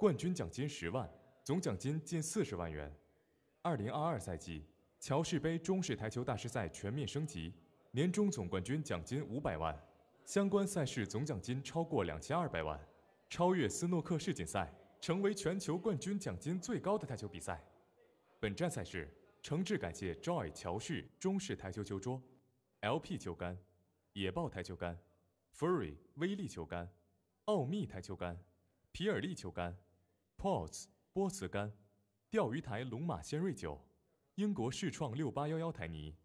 冠军奖金十万，总奖金近四十万元。二零二二赛季乔氏杯中式台球大师赛全面升级，年终总冠军奖金五百万，相关赛事总奖金超过两千二百万，超越斯诺克世锦赛，成为全球冠军奖金最高的台球比赛。本站赛事诚挚感谢 Joy 乔氏中式台球球桌、LP 球杆、野豹台球杆、Furry 威力球杆、奥秘台球杆、皮尔利球杆、Ports 波茨杆、钓鱼台龙马仙瑞酒、英国世创六八幺幺台泥、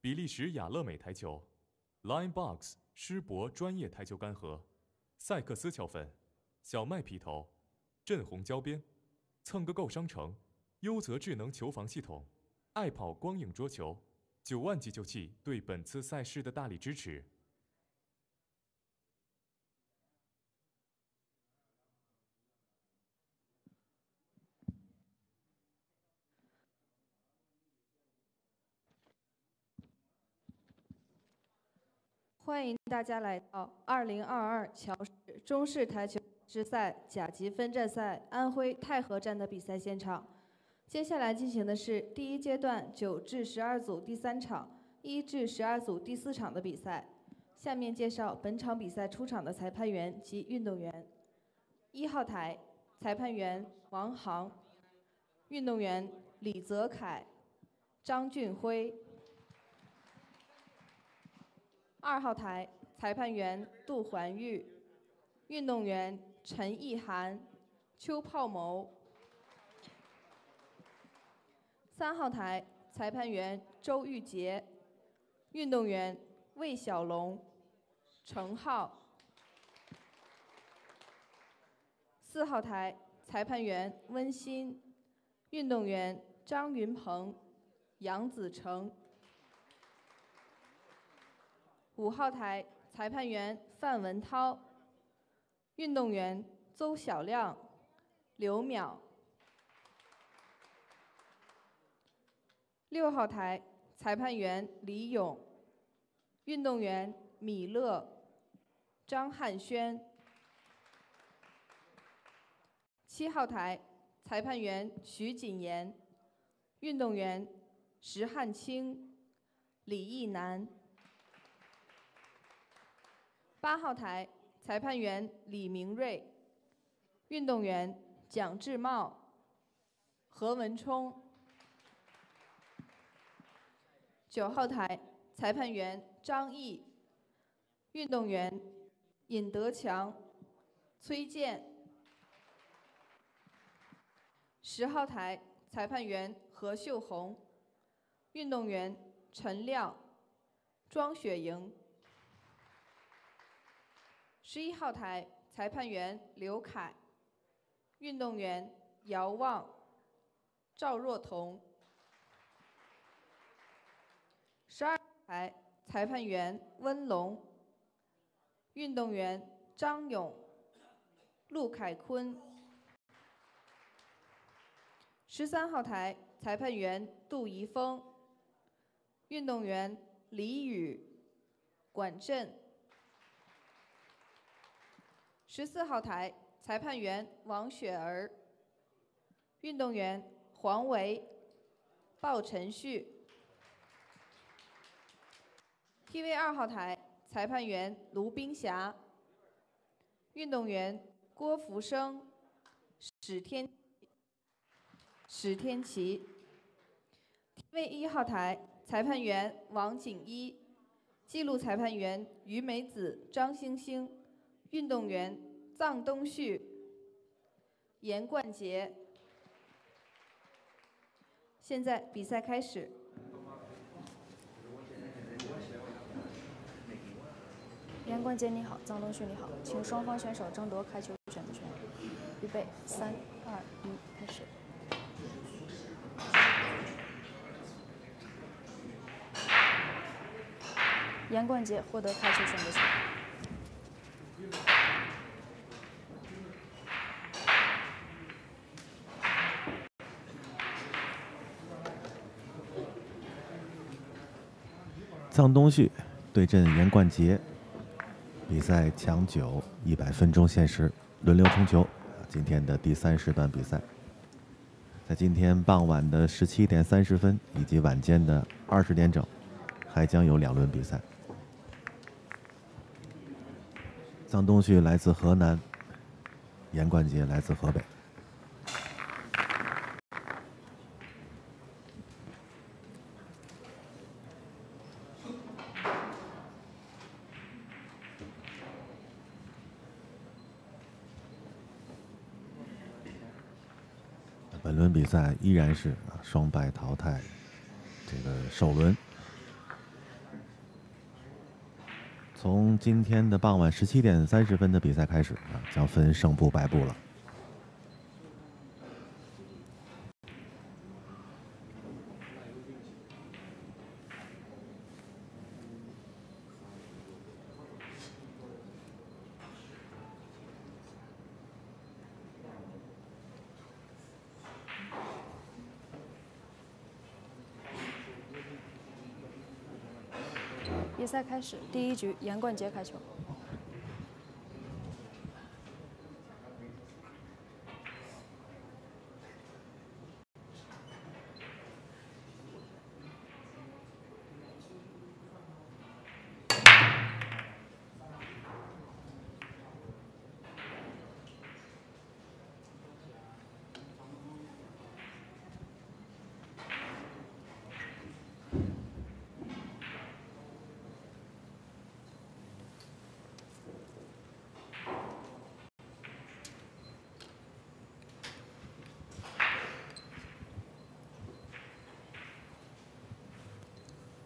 比利时雅乐美台球、Line Box 施博专业台球杆盒、赛克斯桥粉、小麦皮头、振红胶边、蹭个够商城。优泽智能球房系统，爱跑光影桌球，九万急救器对本次赛事的大力支持。欢迎大家来到二零二二乔氏中式台球之赛甲级分站赛安徽太和站的比赛现场。接下来进行的是第一阶段九至十二组第三场、一至十二组第四场的比赛。下面介绍本场比赛出场的裁判员及运动员：一号台裁判员王航，运动员李泽楷、张俊辉；二号台裁判员杜环玉，运动员陈意涵、邱炮谋。三号台裁判员周玉杰，运动员魏小龙、程浩。四号台裁判员温馨，运动员张云鹏、杨子成。五号台裁判员范文涛，运动员邹小亮、刘淼。六号台裁判员李勇，运动员米勒、张汉轩。七号台裁判员徐锦言，运动员石汉清、李义南。八号台裁判员李明瑞，运动员蒋志茂、何文冲。九号台裁判员张毅，运动员尹德强、崔健。十号台裁判员何秀红，运动员陈亮、庄雪莹。十一号台裁判员刘凯，运动员姚望、赵若彤。十二台裁判员温龙，运动员张勇、陆凯坤。十三号台裁判员杜怡峰，运动员李宇、管振。十四号台裁判员王雪儿，运动员黄维、鲍晨旭。TV 二号台裁判员卢冰霞，运动员郭福生、史天史天琪。TV 一号台裁判员王景一，记录裁判员于美子、张星星，运动员臧东旭、严冠杰。现在比赛开始。严冠杰你好，臧东旭你好，请双方选手争夺开球选择权。预备，三、二、一，开始。严冠杰获得开球选择权。臧东旭对阵严冠杰。比赛抢九一百分钟限时，轮流冲球，今天的第三时段比赛。在今天傍晚的十七点三十分以及晚间的二十点整，还将有两轮比赛。臧东旭来自河南，严冠杰来自河北。本轮比赛依然是啊双败淘汰，这个首轮。从今天的傍晚十七点三十分的比赛开始啊，将分胜负败部了。第一局严冠杰开球。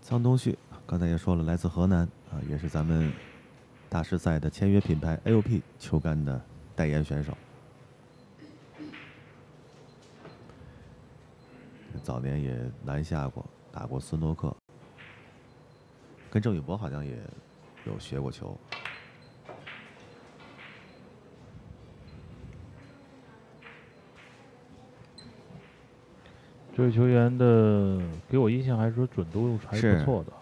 张东旭刚才也说了，来自河南啊，也是咱们大师赛的签约品牌 AOP 球杆的代言选手。早年也南下过，打过斯诺克，跟郑宇博好像也有学过球。这位球员的给我印象还是说准度还是是不错的。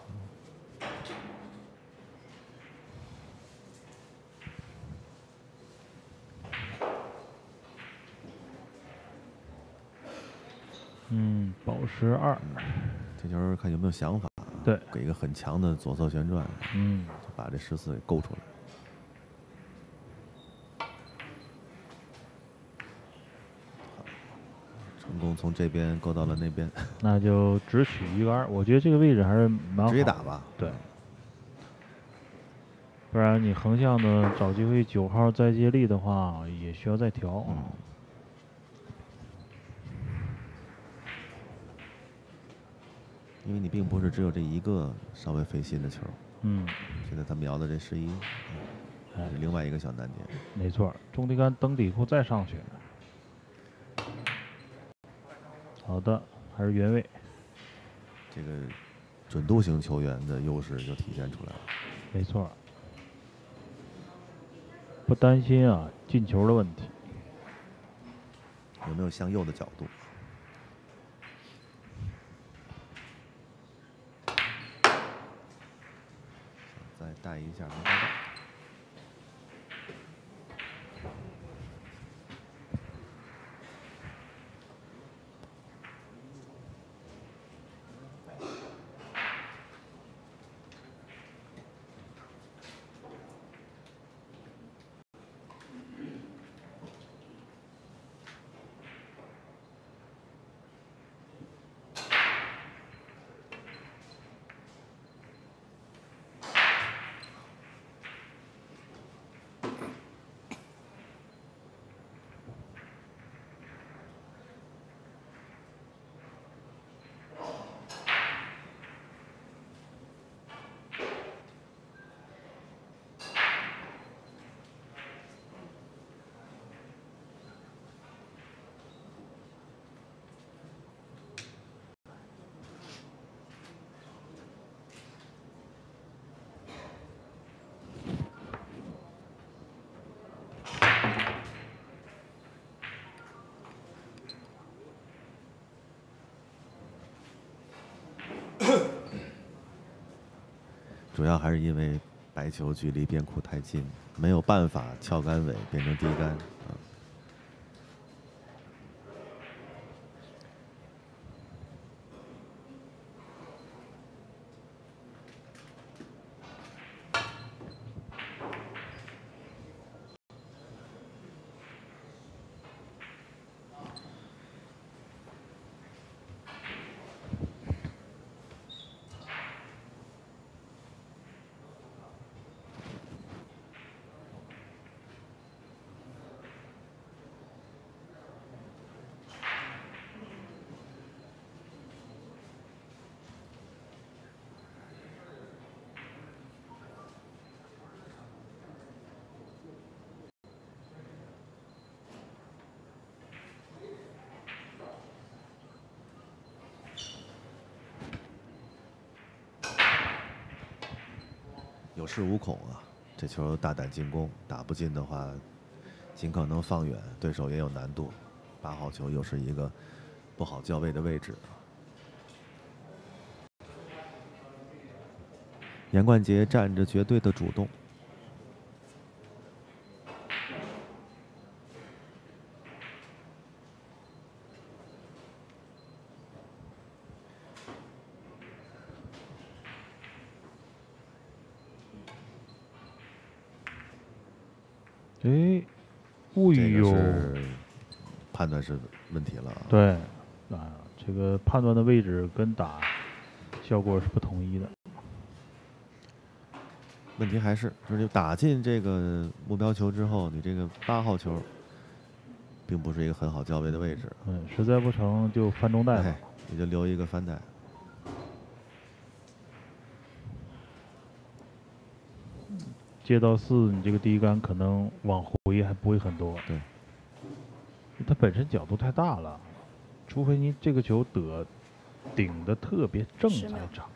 嗯，保时二，这球看有没有想法啊？对给一个很强的左侧旋转，嗯，就把这十四给勾出来。成功从这边勾到了那边，那就只取一个二。我觉得这个位置还是蛮好。直接打。吧。对，不然你横向的找机会九号再接力的话，也需要再调。嗯因为你并不是只有这一个稍微费心的球，嗯，现在他瞄的这十一，哎是另外一个小难点。没错，中低杆蹬底库再上去。好的，还是原位。这个准度型球员的优势就体现出来了。没错，不担心啊进球的问题。有没有向右的角度？再带一下主要还是因为白球距离边库太近，没有办法翘杆尾变成低杆。啊恃无恐啊，这球大胆进攻，打不进的话，尽可能放远，对手也有难度。八号球又是一个不好交位的位置。严冠杰占着绝对的主动。哎，哦呦，判断是问题了。对，啊，这个判断的位置跟打效果是不统一的。问题还是就是你打进这个目标球之后，你这个八号球并不是一个很好交位的位置。嗯，实在不成就翻中带，你就留一个翻带。接到四，你这个第一杆可能往回还不会很多。对，它本身角度太大了，除非你这个球得顶的特别正才长。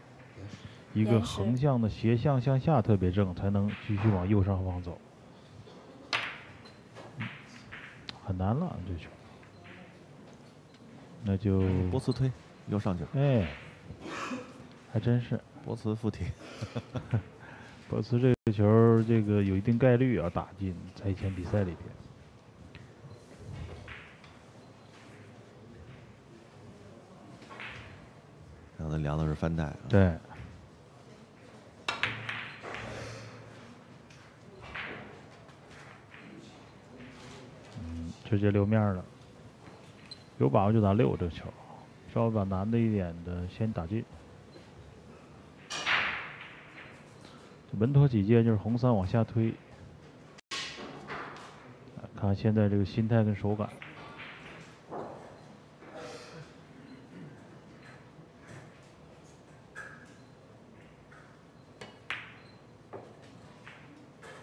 一个横向的斜向向下特别正，才能继续往右上方走。很难了这球，那就波茨推右上去了。哎，还真是波茨附体。波茨这个球，这个有一定概率要打进，在以前比赛里边。让他量的是翻带。对。直接留面了，有把握就打六这球，稍微把难的一点的先打进。稳妥起见就是红三往下推，看现在这个心态跟手感。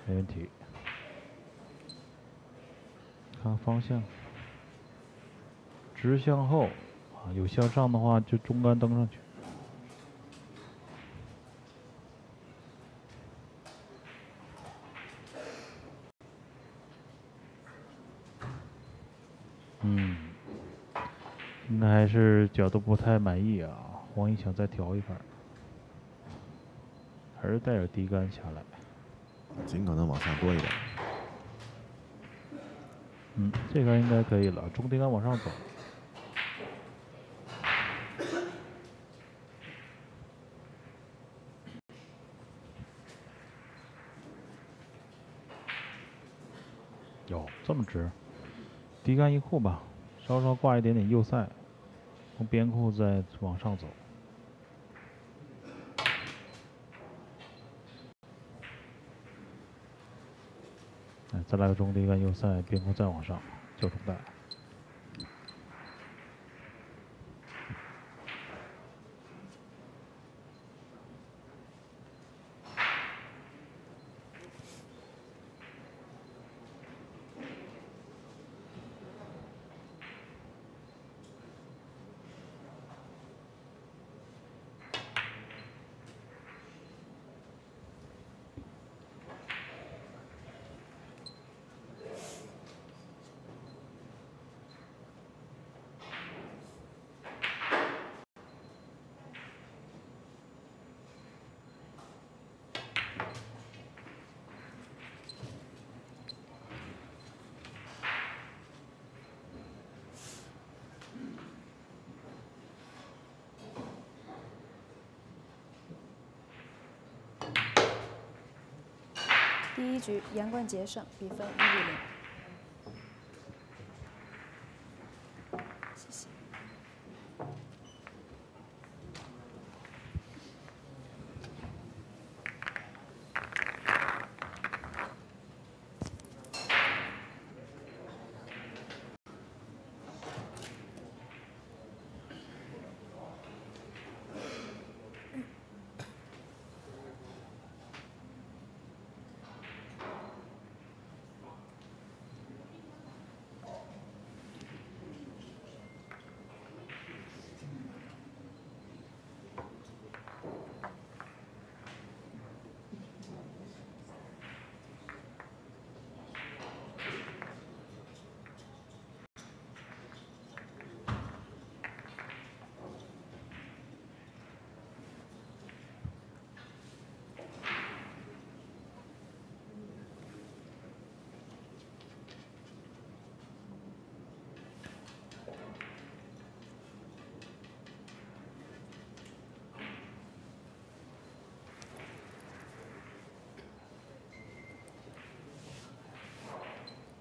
没问题。看方向，直向后，啊，有向上的话就中杆蹬上去。嗯，应该还是角度不太满意啊，黄一想再调一番，还是带着低杆下来，尽可能往下多一点。嗯，这杆应该可以了，中低杆往上走。哟，这么直，低杆一库吧，稍稍挂一点点右塞，从边库再往上走。再来个中低杆右塞，边库再往上，就中带。第一局，严冠杰胜，比分一比零。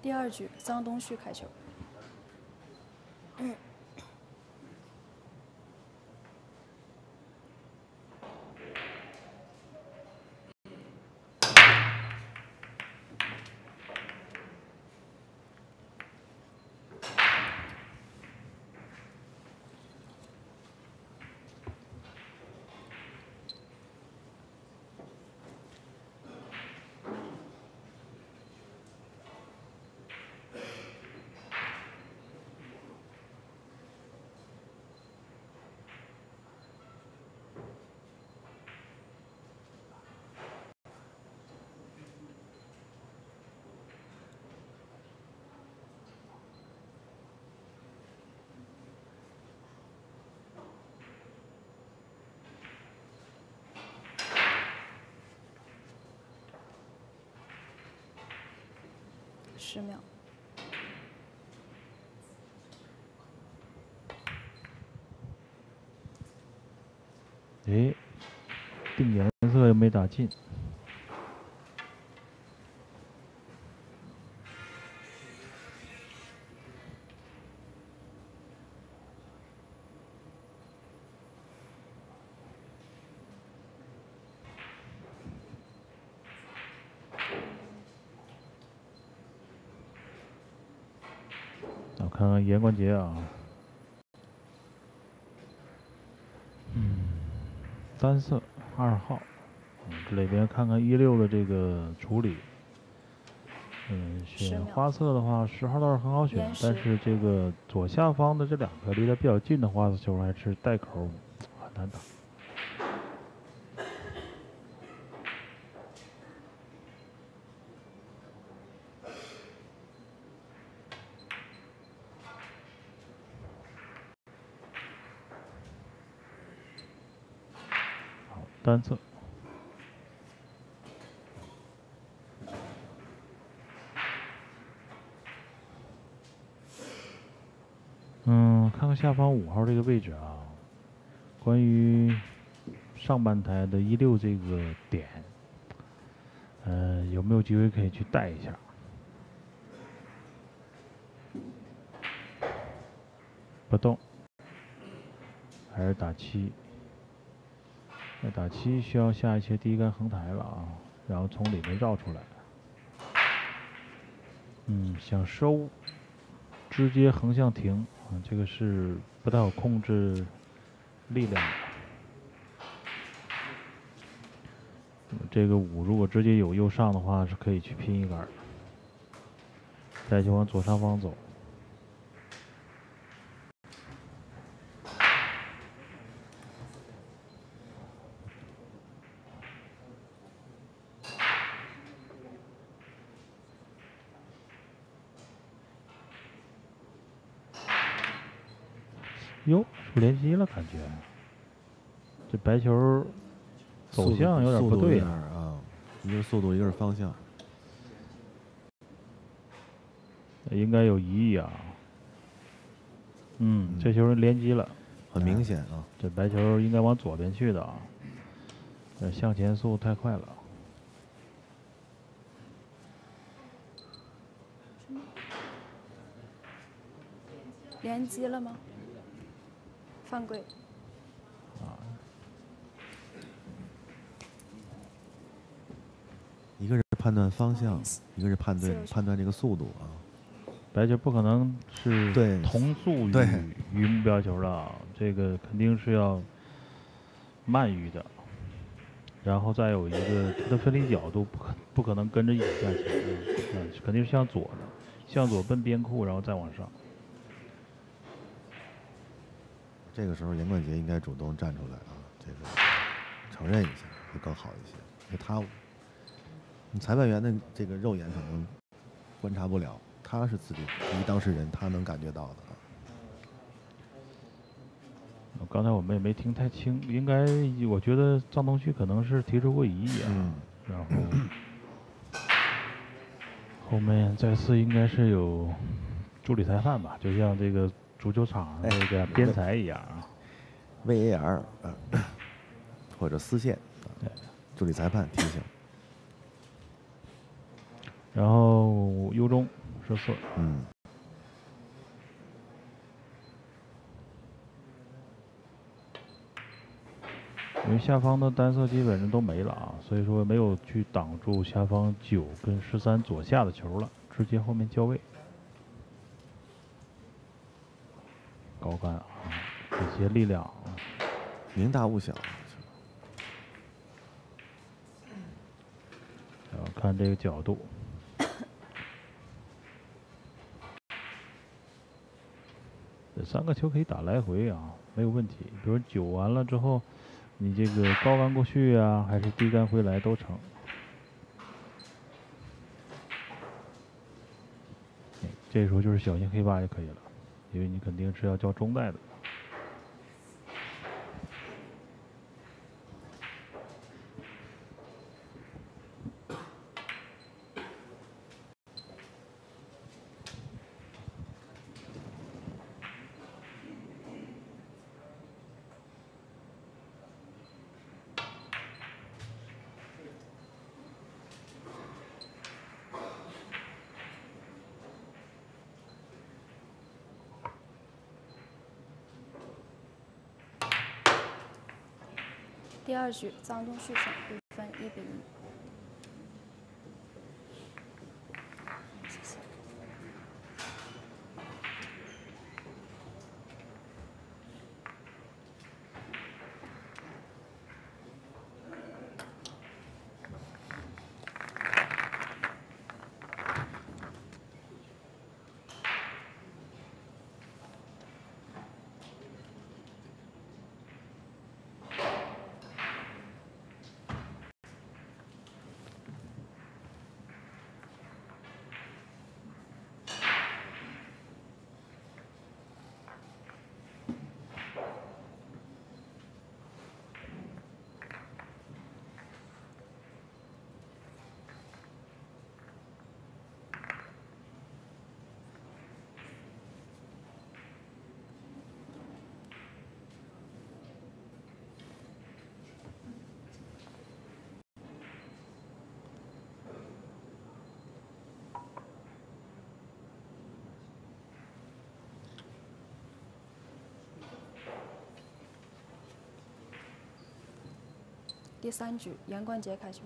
第二局，张东旭开球。十秒。哎，定颜色又没打进。关节啊，嗯，单色二号，嗯，这里边看看一六的这个处理，嗯，选花色的话，十号倒是很好选，但是这个左下方的这两个离得比较近的花色球还是带口，很难打。单侧，嗯，看看下方五号这个位置啊，关于上半台的一六这个点，嗯，有没有机会可以去带一下？不动，还是打七？那打七需要下一些第一杆横台了啊，然后从里面绕出来。嗯，想收，直接横向停啊，这个是不太好控制力量的。这个五如果直接有右上的话，是可以去拼一杆的。再就往左上方走。哟，连击了，感觉这白球走向有点不对啊，一个是速度，一个是方向，应该有疑义啊。嗯，这球连击了，很明显啊，这白球应该往左边去的啊，向前速度太快了，连击了吗？犯规。啊，一个是判断方向，一个是判断判断这个速度啊。白球不可能是同速于于目标球的，这个肯定是要慢于的。然后再有一个，它的分离角度不可不可能跟着一起下去，嗯，肯定是向左的，向左奔边库，然后再往上。这个时候，严冠杰应该主动站出来啊，这个承认一下会更好一些。因为他，裁判员的这个肉眼可能观察不了，他是自己第一当事人，他能感觉到的。刚才我们也没听太清，应该我觉得张东旭可能是提出过异议啊，然后后面再次应该是有助理裁判吧，就像这个。足球场那个边裁一样啊，VAR 或者丝线，对，助理裁判提醒。然后右中十四。嗯。因为下方的单色基本上都没了啊，所以说没有去挡住下方九跟十三左下的球了，直接后面交位。高杆啊，这些力量，宁大勿小。要看这个角度，这三个球可以打来回啊，没有问题。比如九完了之后。你这个高杆过去啊，还是低杆回来都成。这时候就是小心黑八就可以了，因为你肯定是要交中袋的。第二局，张东旭胜，比分一比一。第三局，杨冠杰开球。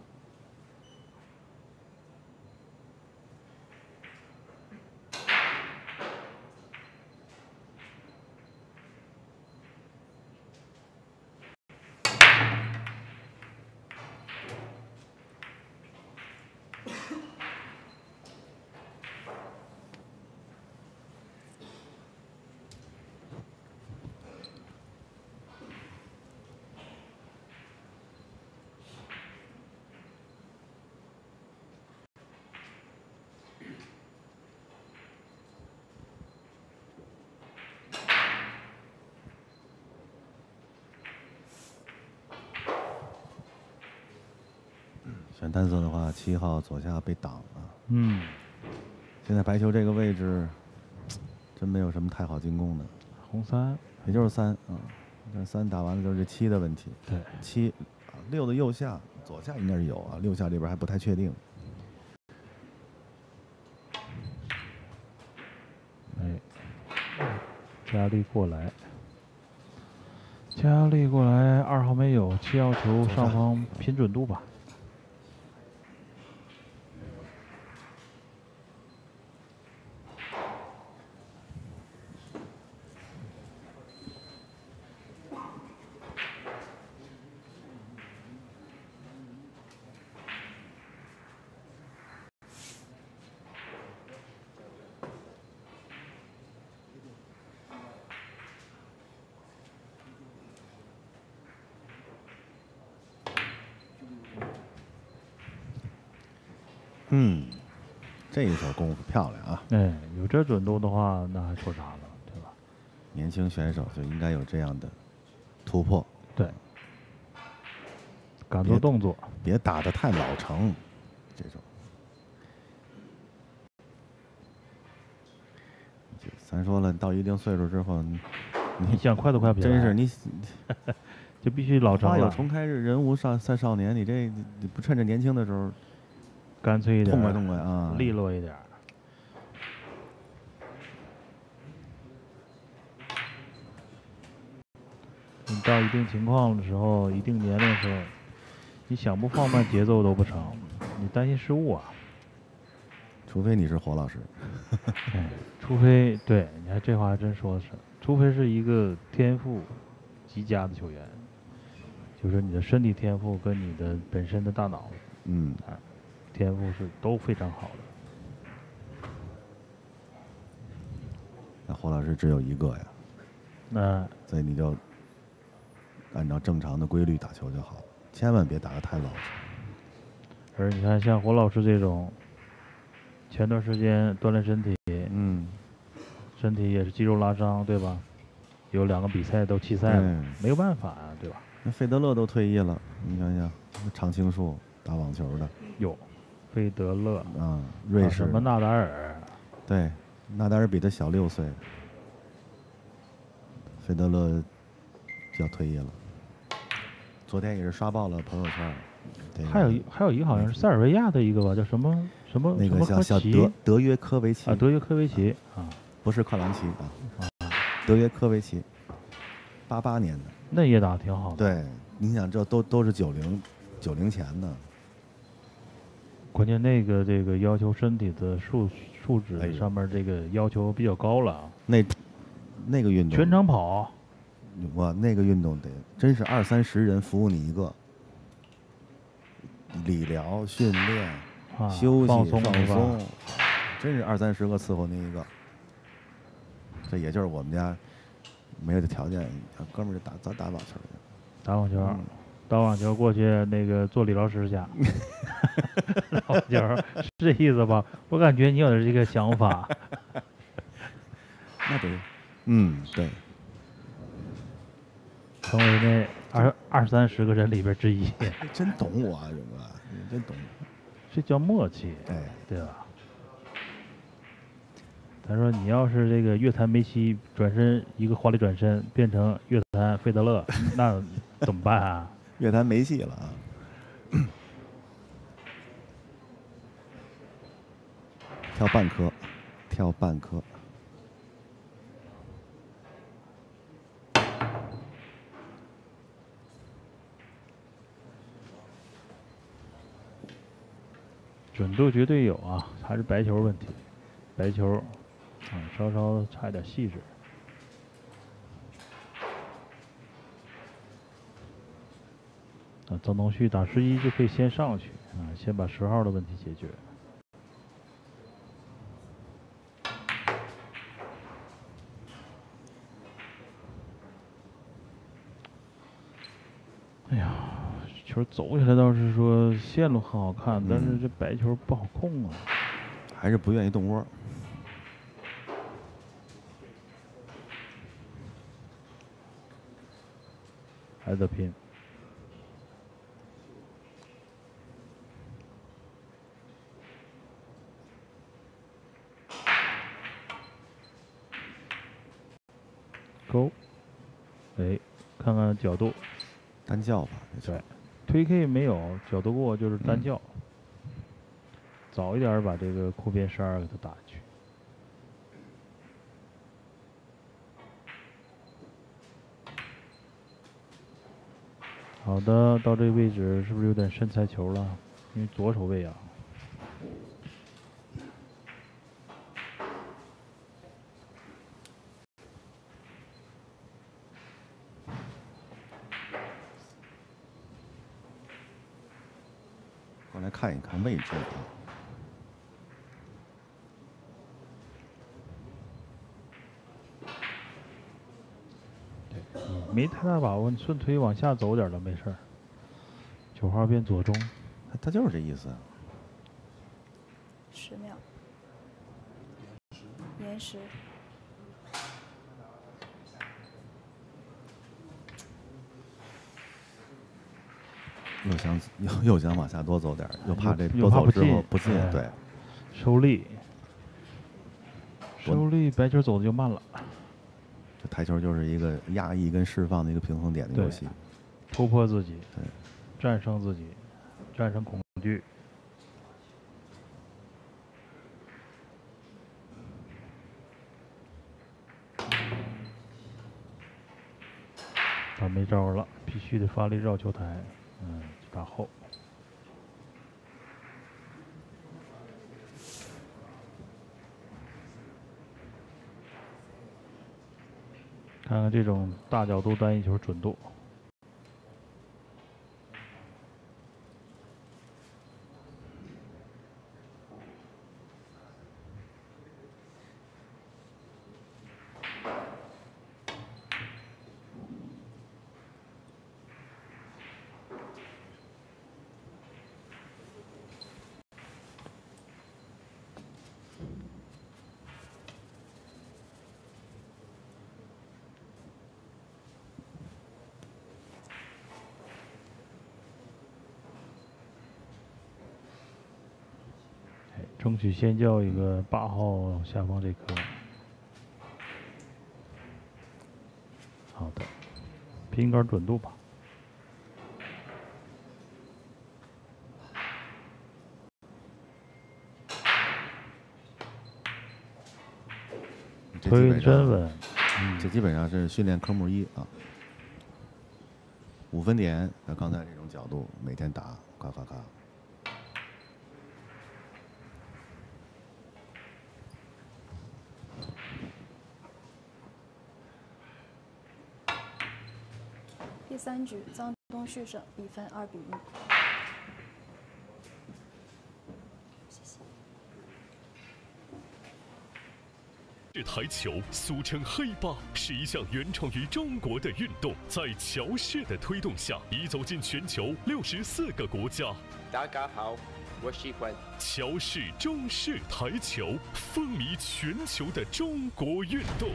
选单色的话，七号左下被挡了。嗯，现在白球这个位置，真没有什么太好进攻的。红三，也就是三啊，这三打完了就是七的问题。对，七，六的右下左下应该是有啊，六下这边还不太确定。哎，佳丽过来，佳丽过来，二号没有，七号球上方拼准度吧。这一手功夫漂亮啊！哎，有这准度的话，那还说啥了，对吧？年轻选手就应该有这样的突破。对，敢做动作，别打的太老成，这种。咱说了，到一定岁数之后，你想快都快不起来。真是你，就必须老成了。花有重开日，人无少赛少年。你这你不趁着年轻的时候。干脆一点，痛快痛快啊，利落一点儿。你到一定情况的时候，一定年龄的时候，你想不放慢节奏都不成，你担心失误啊。除非你是火老师。除非对，你看这话还真说的是，除非是一个天赋极佳的球员，就是你的身体天赋跟你的本身的大脑，嗯。天赋是都非常好的。那火老师只有一个呀，那所以你就按照正常的规律打球就好，千万别打得太老实。而你看，像胡老师这种，前段时间锻炼身体，嗯，身体也是肌肉拉伤，对吧？有两个比赛都弃赛了，对没有办法啊，对吧？那费德勒都退役了，你想想，那常青树打网球的有费德勒、嗯，瑞士啊什么纳达尔，对，纳达尔比他小六岁，费德勒就要退役了。昨天也是刷爆了朋友圈还有一还有一个好像是塞尔维亚的一个吧，叫什么什么那个叫小德德约科维奇啊，德约科维奇啊，不是克兰奇啊，德约科维奇，八八年的。那也打得挺好的。，对，你想这都都是九零九零前的，关键那个这个要求身体的素素质上面这个要求比较高了啊，那那个运动全场跑，我，那个运动得真是二三十人服务你一个，理疗、训练、啊，休息、放松放松，真是二三十个伺候您一个。这也就是我们家没有这条件，哥们儿就打咱打网球去。打网球，嗯打网球过去那个做理疗师去，打 网球是这意思吧？我感觉你有点这个想法，那得，嗯，对，成为那二二三十个人里边之一，真懂我啊，勇哥，你真懂。这叫默契，哎，对吧？他说：“你要是这个乐坛梅西转身一个华丽转身变成乐坛费德勒，那怎么办啊？乐坛没戏了啊。跳半颗，跳半颗。准度绝对有啊，还是白球问题，白球啊，稍稍差一点细致。啊，曾东旭打十一就可以先上去啊，先把十号的问题解决。哎呀，球走起来倒是说线路很好看，但是嗯这白球不好控啊。还是不愿意动窝。还得拼。勾，哎，看看角度，单叫吧，对推 K 没有角度过就是单嗯叫，早一点把这个库边十二给他打进去。好的，到这个位置是不是有点身材球了？因为左手位啊。过来看位置啊。没太大把握，你顺推往下走点儿了，没事儿。九号变左中，他他就是这意思啊。十秒，延时，又想又又想往下多走点儿，又怕这多又怕不走之后进不进哎，对，收力，收力，白球走的就慢了，这台球就是一个压抑跟释放的一个平衡点的游戏。突破自己对，战胜自己，战胜恐惧。他没招了，必须得发力绕球台，然，后。看看这种大角度单一球准度。争取先叫一个八号下方这颗。好的，平杆准度吧。推真稳，这基本上是训练科目一啊。五分点，那刚才这种角度，每天打，咔咔咔。三局，张东旭胜，比分二比一。谢谢。是台球，俗称黑八，是一项原创于中国的运动，在乔氏的推动下，已走进全球六十四个国家。大家好，我喜欢乔氏中式台球，风靡全球的中国运动。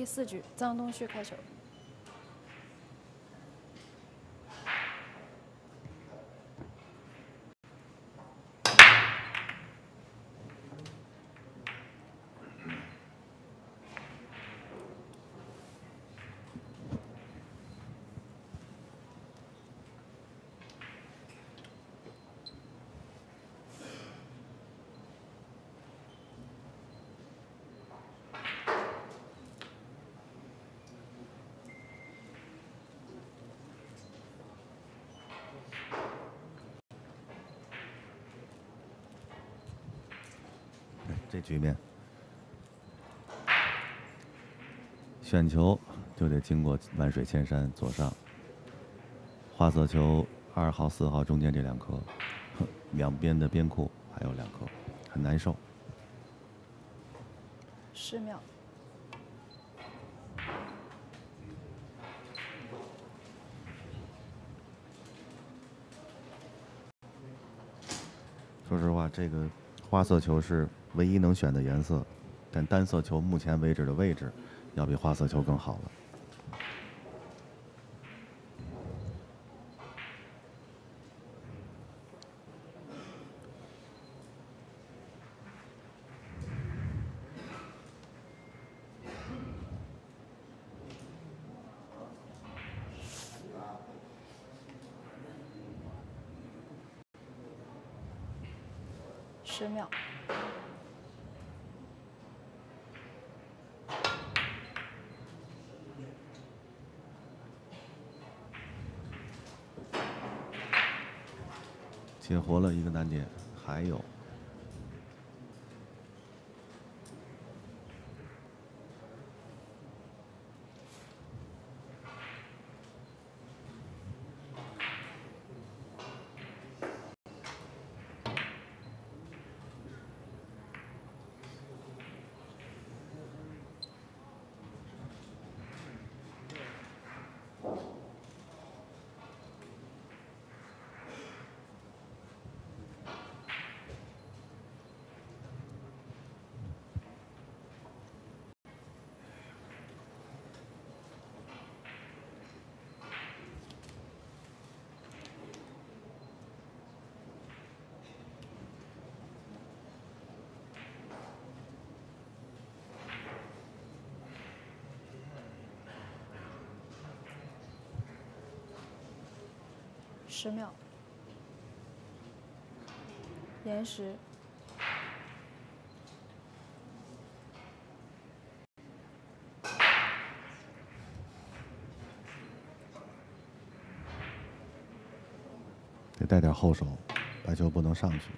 第四局，张东旭开球。这局面，选球就得经过万水千山左上，花色球二号、四号中间这两颗，两边的边库还有两颗，很难受。十秒。说实话，这个花色球是。唯一能选的颜色，但单色球目前为止的位置，要比花色球更好了。十秒。解活了一个难点，还有。十秒，延时。得带点后手，白球不能上去。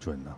准呢。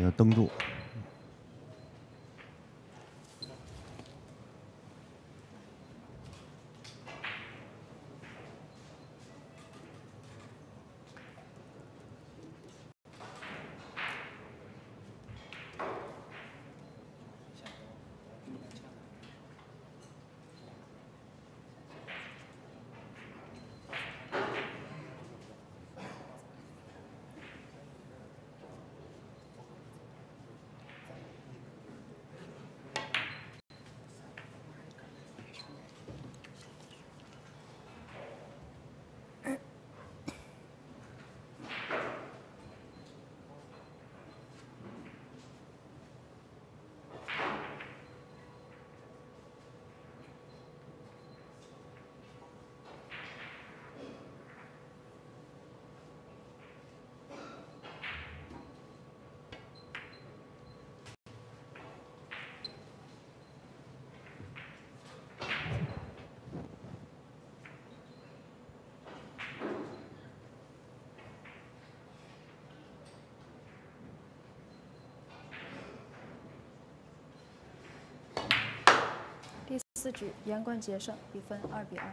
要蹬住。第四局，严冠杰胜，比分二比二。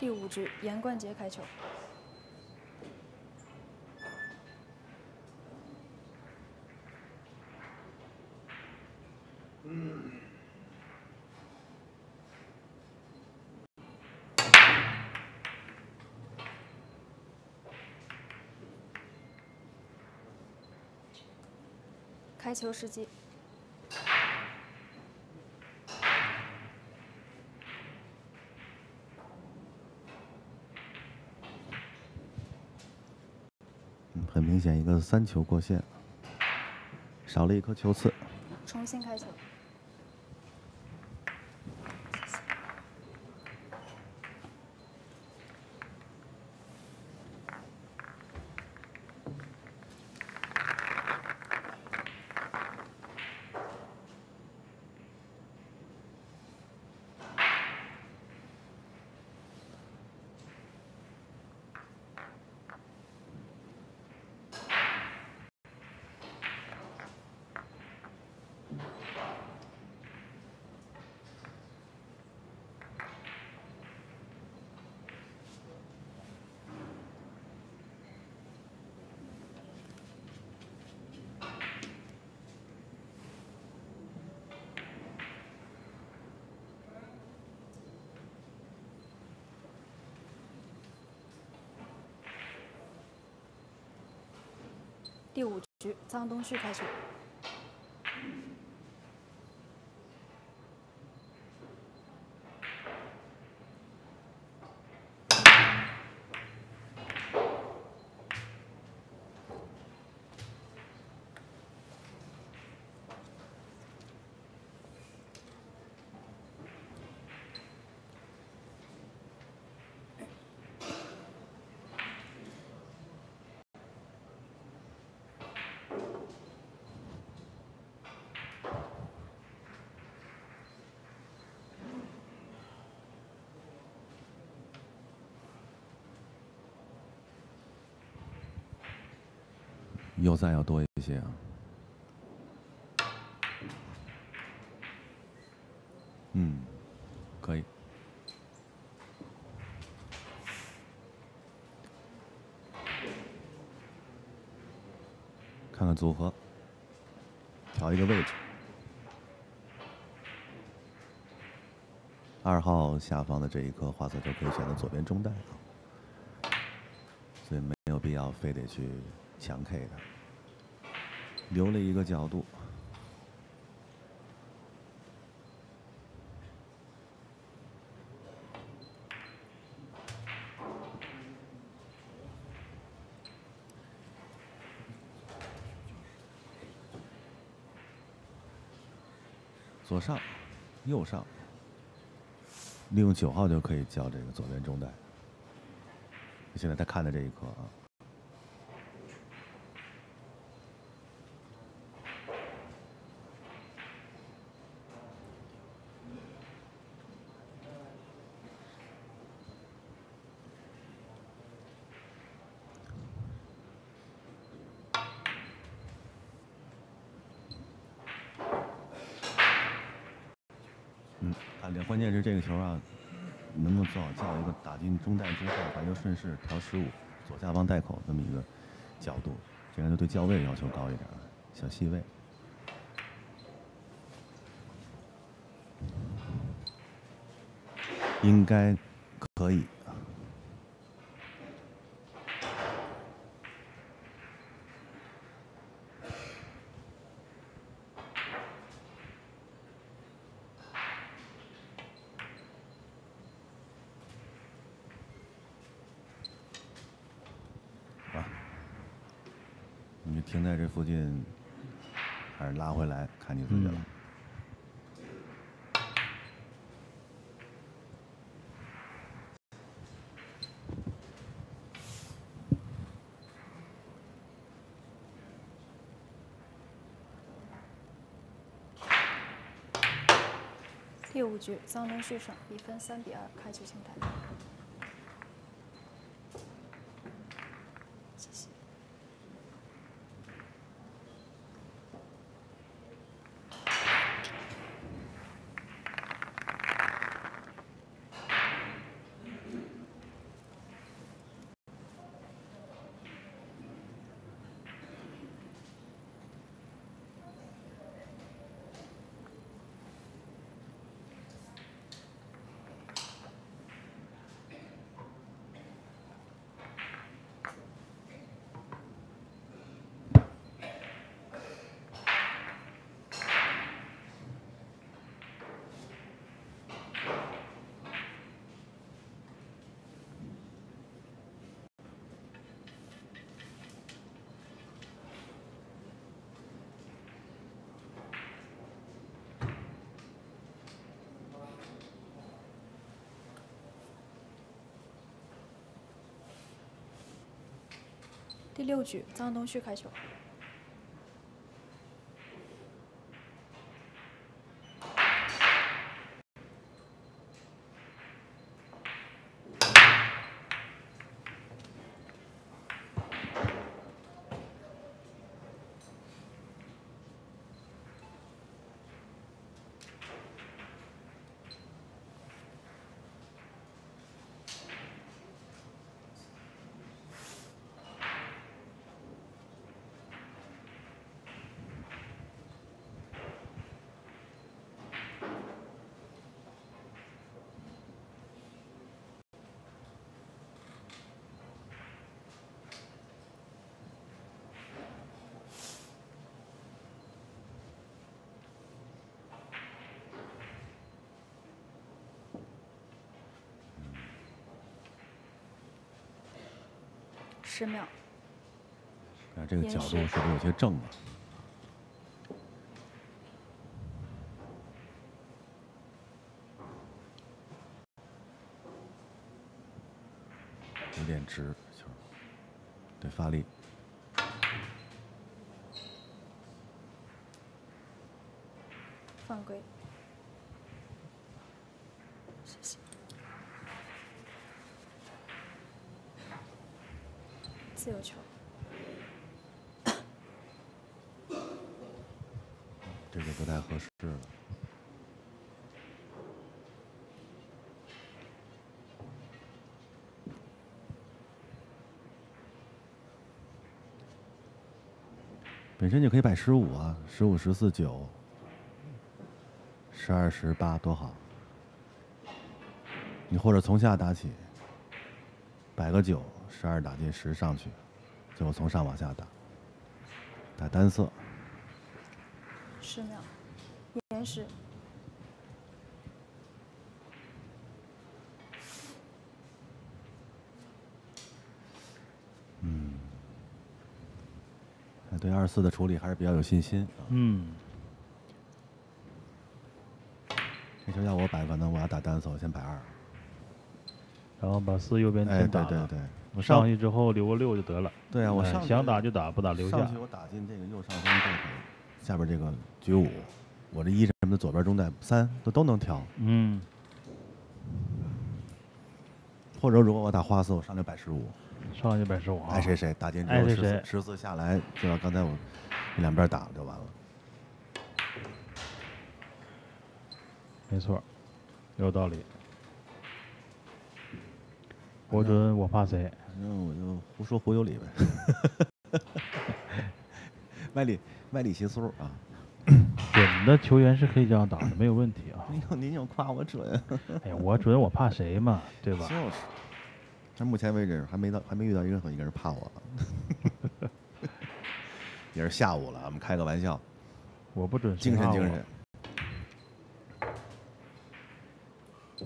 第五局，严冠杰开球。开球时机。明显，一个三球过线，少了一颗球刺。重新开球。第上东旭开始。右塞要多一些啊。嗯，可以。看看组合，调一个位置。二号下方的这一颗花色球可以选择左边中带啊，所以没有必要非得去强 K 的，留了一个角度。左上，右上，利用九号就可以叫这个左边中带。现在他看的这一颗啊。嗯，啊，这个球啊，能不能做好叫一个打进中袋之后，把球顺势调十五，左下方袋口这么一个角度，这样就对叫位要求高一点，小细位。应该可以。啊，你就停在这附近，还是拉回来，看你自己了。第五局，张东旭胜，比分三比二，开局清台。第六局，张东旭开球。十秒。看这个角度是不是有些正了？有点直，球，对，发力。犯规。自由球。这个不太合适了。本身就可以摆十五啊，十五、十四、九、十二、十八，多好！你或者从下打起，摆个九，十二打进十上去，最后从上往下打，打单色。十秒，延时。嗯，对二四的处理还是比较有信心。嗯，这球要我摆，可能我要打单色，我先摆二，然后把四右边哎。对对对，我上去之后留个六就得了。对啊，我哎上去想打就打，不打留下上。去我打进这个右上方这个下边这个局五，我这一什么的左边中带三都都能调，嗯，或者如果我打花四，我上去摆十五，上去摆十五。爱谁谁打进之后十四十四下来，就要刚才我两边打就完了。没错，有道理。我准我怕谁？反正我就胡说胡有理呗，歪理歪理邪苏啊！准的球员是可以这样打的，没有问题啊。您有您有夸我准，哎呀，我准我怕谁嘛，对吧？就是。但目前为止还没到，还没遇到任何一个人怕我。也是下午了，我们开个玩笑，我不准精神精神。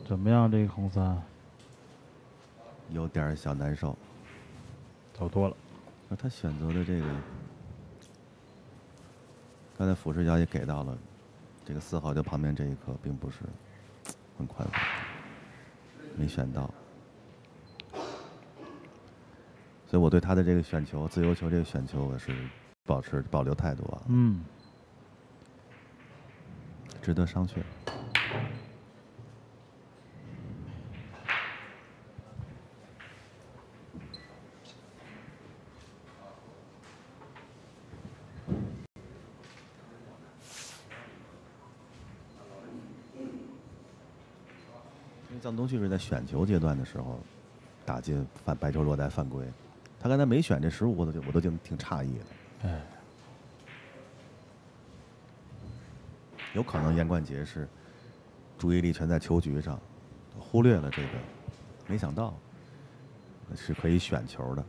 怎么样？这个红三有点小难受。走多了。那他选择的这个，刚才俯视角也给到了，这个四号就旁边这一颗并不是很宽阔，没选到。所以我对他的这个选球，自由球这个选球，我是保持保留态度啊，嗯，值得商榷。东旭是在选球阶段的时候打进犯白球落袋犯规，他刚才没选这十五，我都我都挺挺诧异的。哎，有可能严冠杰是注意力全在球局上，忽略了这个，没想到是可以选球的。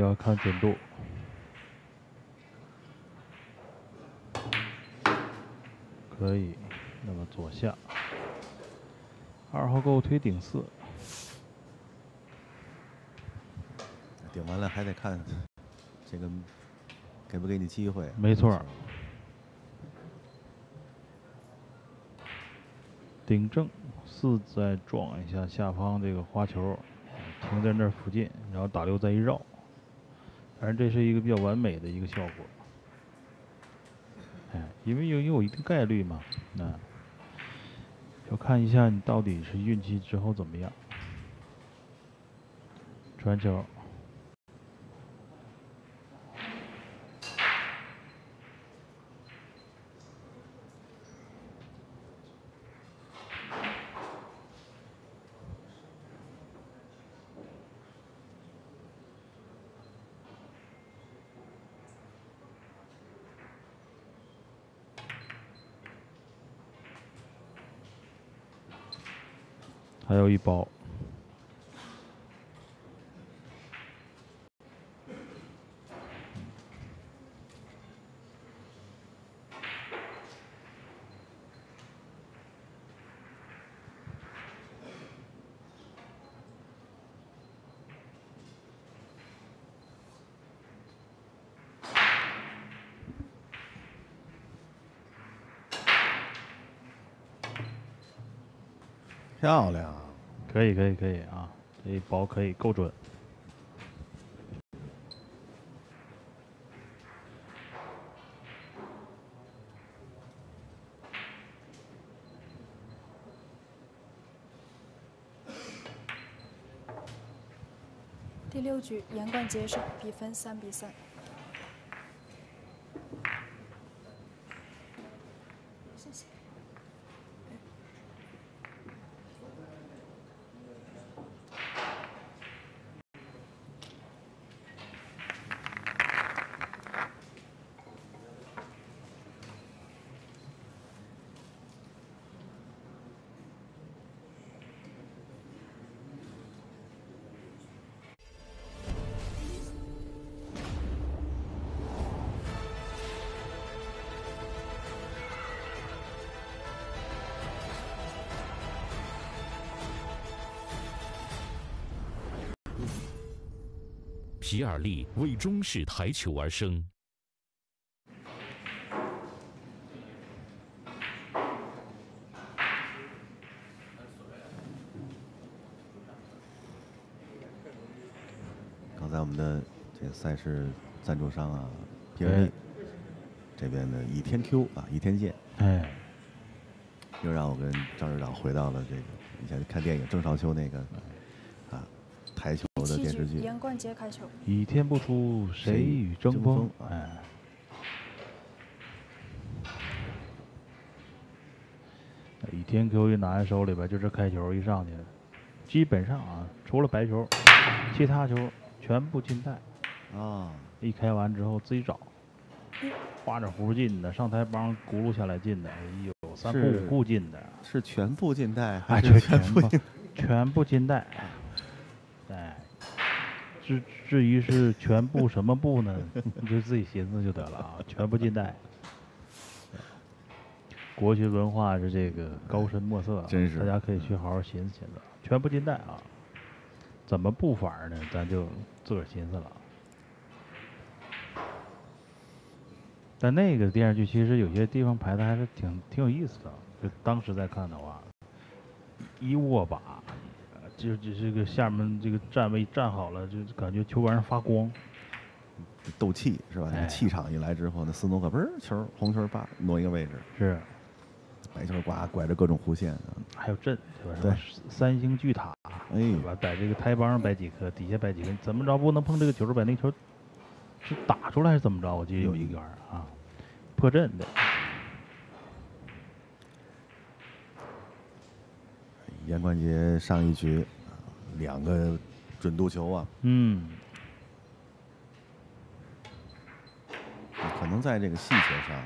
要看准度。可以，那么左下，二号钩推顶四，顶完了还得看这个给不给你机会。没错。顶正四再撞一下下方这个花球，停在那附近，然后打六再一绕，反正这是一个比较完美的一个效果。哎，因为有有一定概率嘛，那要看一下你到底是运气之后怎么样。传球。还有一包。漂亮，可以可以可以啊，这一包可以够准。第六局，严冠杰胜，比分三比三。皮尔利为中式台球而生。刚才我们的这个赛事赞助商啊，皮尔利这边的倚天 Q 啊，倚天剑，哎，又让我跟张指导回到了这个以前看电影郑少秋那个啊台球。七局，严冠杰开球。倚天不出，谁与争锋？哎，倚天 Q 一拿在手里边，就这开球一上去，基本上啊，除了白球，其他球全部进袋。啊，一开完之后自己找，画着弧进的，上台帮轱辘下来进的，哎呦，三步五步进的，是全部进袋还是全部进？全部进袋。至至于是全部什么部呢？你 就自己寻思就得了啊！全部近代。国学文化是这个高深莫测，真是大家可以去好好寻思寻思。全部近代啊，怎么布法呢？咱就自个儿寻思了。但那个电视剧其实有些地方拍的还是挺挺有意思的，就当时在看的话，一握把。就就这个下面这个站位站好了，就感觉球杆发光，斗气是吧？气场一来之后，那斯诺克嘣儿球红球把挪一个位置，是白球刮拐着各种弧线，还有阵对吧？三星巨塔，哎，吧？在这个台帮上摆几颗，底下摆几颗，怎么着不能碰这个球，把那球是打出来还是怎么着？我记得有一杆啊，破阵的。严冠杰上一局两个准度球啊，嗯，可能在这个细节上，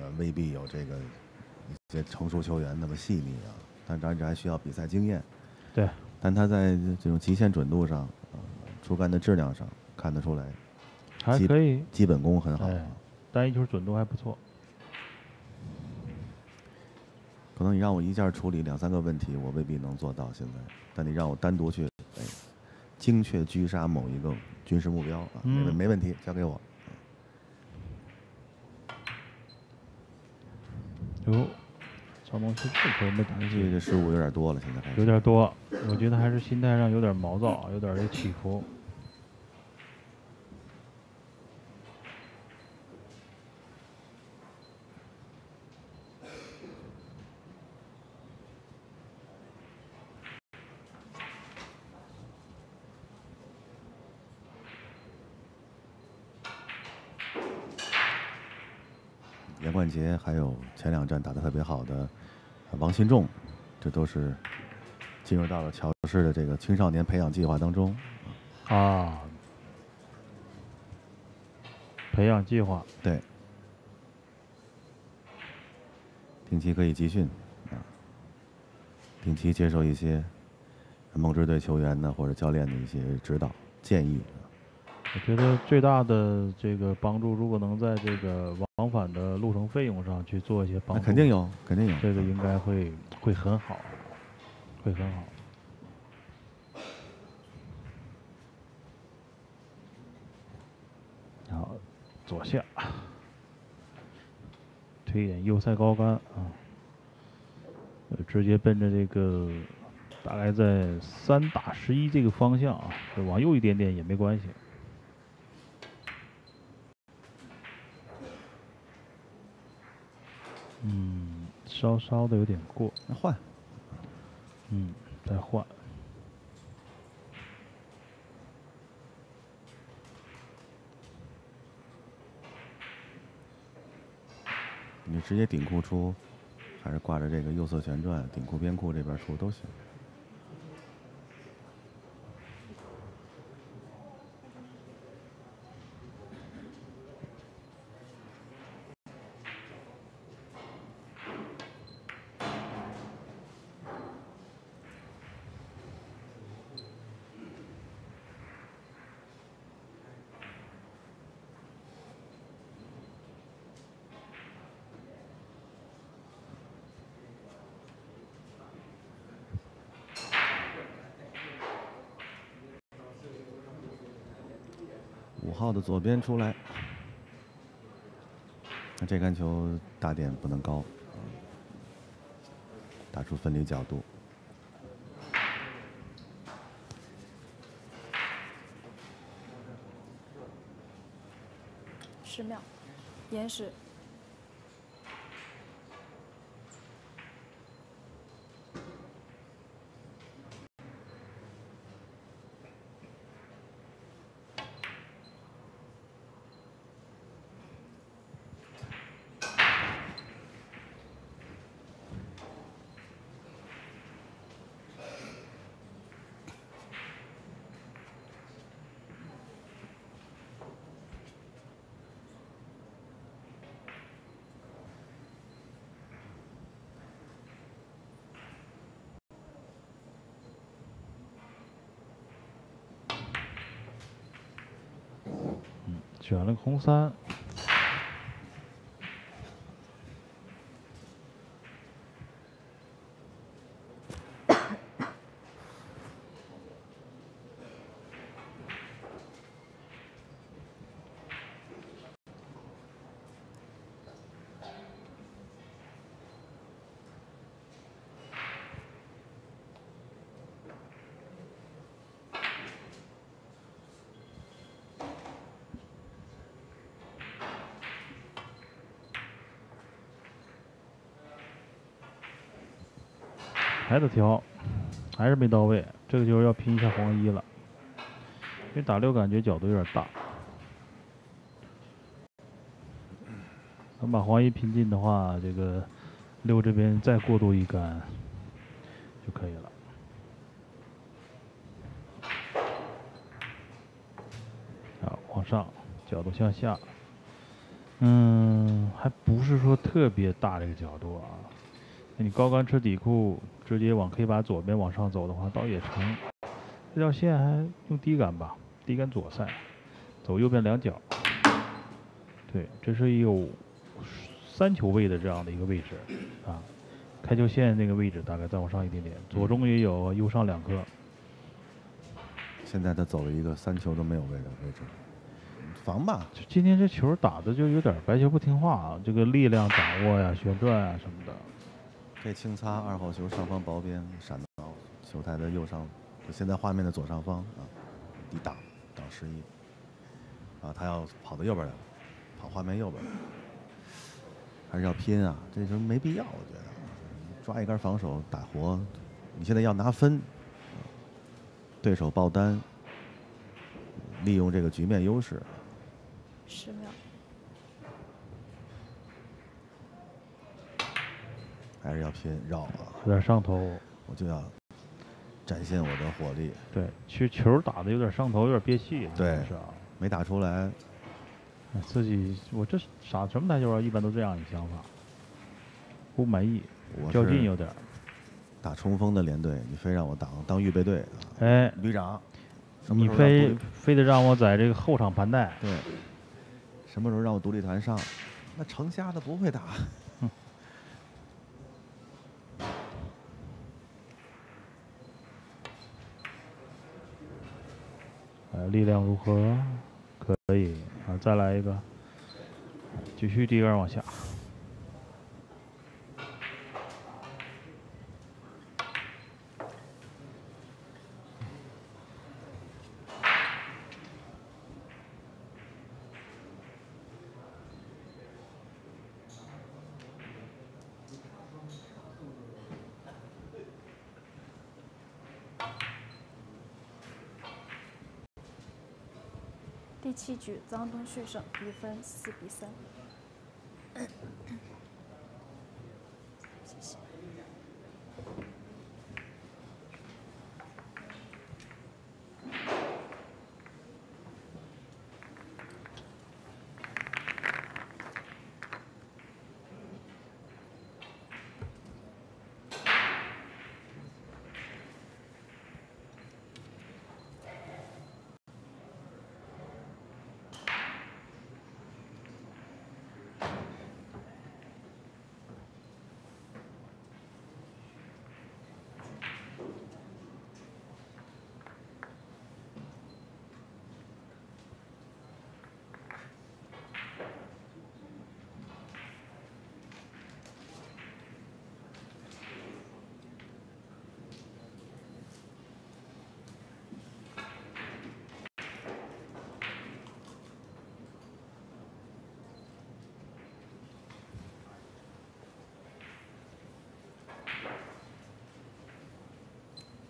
呃，未必有这个一些成熟球员那么细腻啊。但当然这还需要比赛经验。对。但他在这种极限准度上，呃，出杆的质量上，看得出来，还可以，基本功很好，单一球准度还不错。可能你让我一下处理两三个问题，我未必能做到现在。但你让我单独去，哎，精确狙杀某一个军事目标啊，没没问题，交给我。哟，曹梦是这球没打进去，这失误有点多了，现在开始有点多，我觉得还是心态上有点毛躁，有点这起伏。冠杰还有前两站打得特别好的王新仲，这都是进入到了乔氏的这个青少年培养计划当中啊。培养计划对，定期可以集训啊，定期接受一些梦之队球员呢或者教练的一些指导建议。我觉得最大的这个帮助，如果能在这个往返的路程费用上去做一些帮助，肯定有，肯定有，这个应该会会很好，会很好。然后左下推演右塞高杆啊，直接奔着这个大概在三打十一这个方向啊，往右一点点也没关系。嗯，稍稍的有点过，那换。嗯，再换。你直接顶库出，还是挂着这个右侧旋转顶库边库这边出都行。号的左边出来，那这杆球打点不能高，打出分离角度。十秒，延时。选了个红三。还得调，还是没到位。这个球要拼一下黄一了，因为打六感觉角度有点大。能把黄一拼进的话，这个六这边再过渡一杆就可以了。好，往上，角度向下。嗯，还不是说特别大这个角度啊。你高杆车底库直接往 K 把左边往上走的话，倒也成。这条线还用低杆吧，低杆左塞，走右边两脚。对，这是有三球位的这样的一个位置啊。开球线那个位置大概再往上一点点，左中也有，右上两个。现在他走了一个三球都没有位的位置，防吧。今天这球打的就有点白球不听话啊，这个力量掌握呀、旋转啊什么的。这轻擦二号球上方薄边闪到球台的右上，就现在画面的左上方啊，抵挡挡失一。啊，他要跑到右边来了，跑画面右边，还是要拼啊？这球没必要，我觉得。抓一杆防守打活，你现在要拿分，对手爆单，利用这个局面优势。是还是要拼绕啊！有点上头，我就要展现我的火力。对，其实球打的有点上头，有点憋气。对，是啊，没打出来。自己我这啥什么台球啊？一般都这样一想法，不满意。较劲有点打冲锋的连队，你非让我当当预备队，哎，旅长，你非非得让我在这个后场盘带，对，什么时候让我独立团上？那成瞎子不会打。呃，力量如何？可以啊，再来一个，继续第二往下。局，张东旭胜，比分四比三。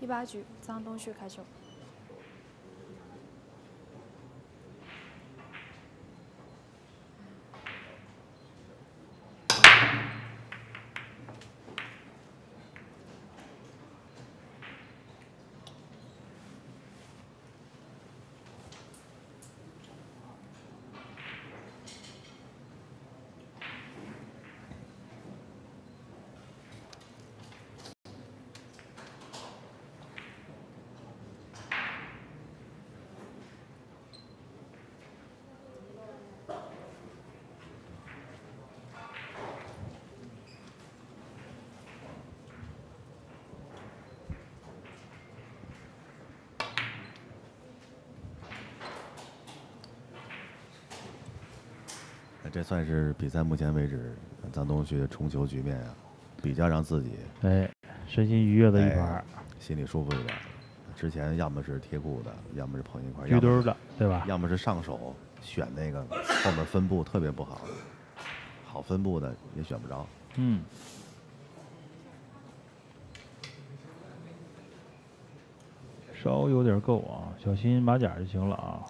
第八局，张东旭开球。这算是比赛目前为止张东旭的冲球局面啊，比较让自己哎身心愉悦的一盘，心里舒服一点。之前要么是贴裤的，要么是捧一块儿堆的，对吧？要么是上手选那个后面分布特别不好，好分布的也选不着。嗯。稍有点够啊，小心马甲就行了啊。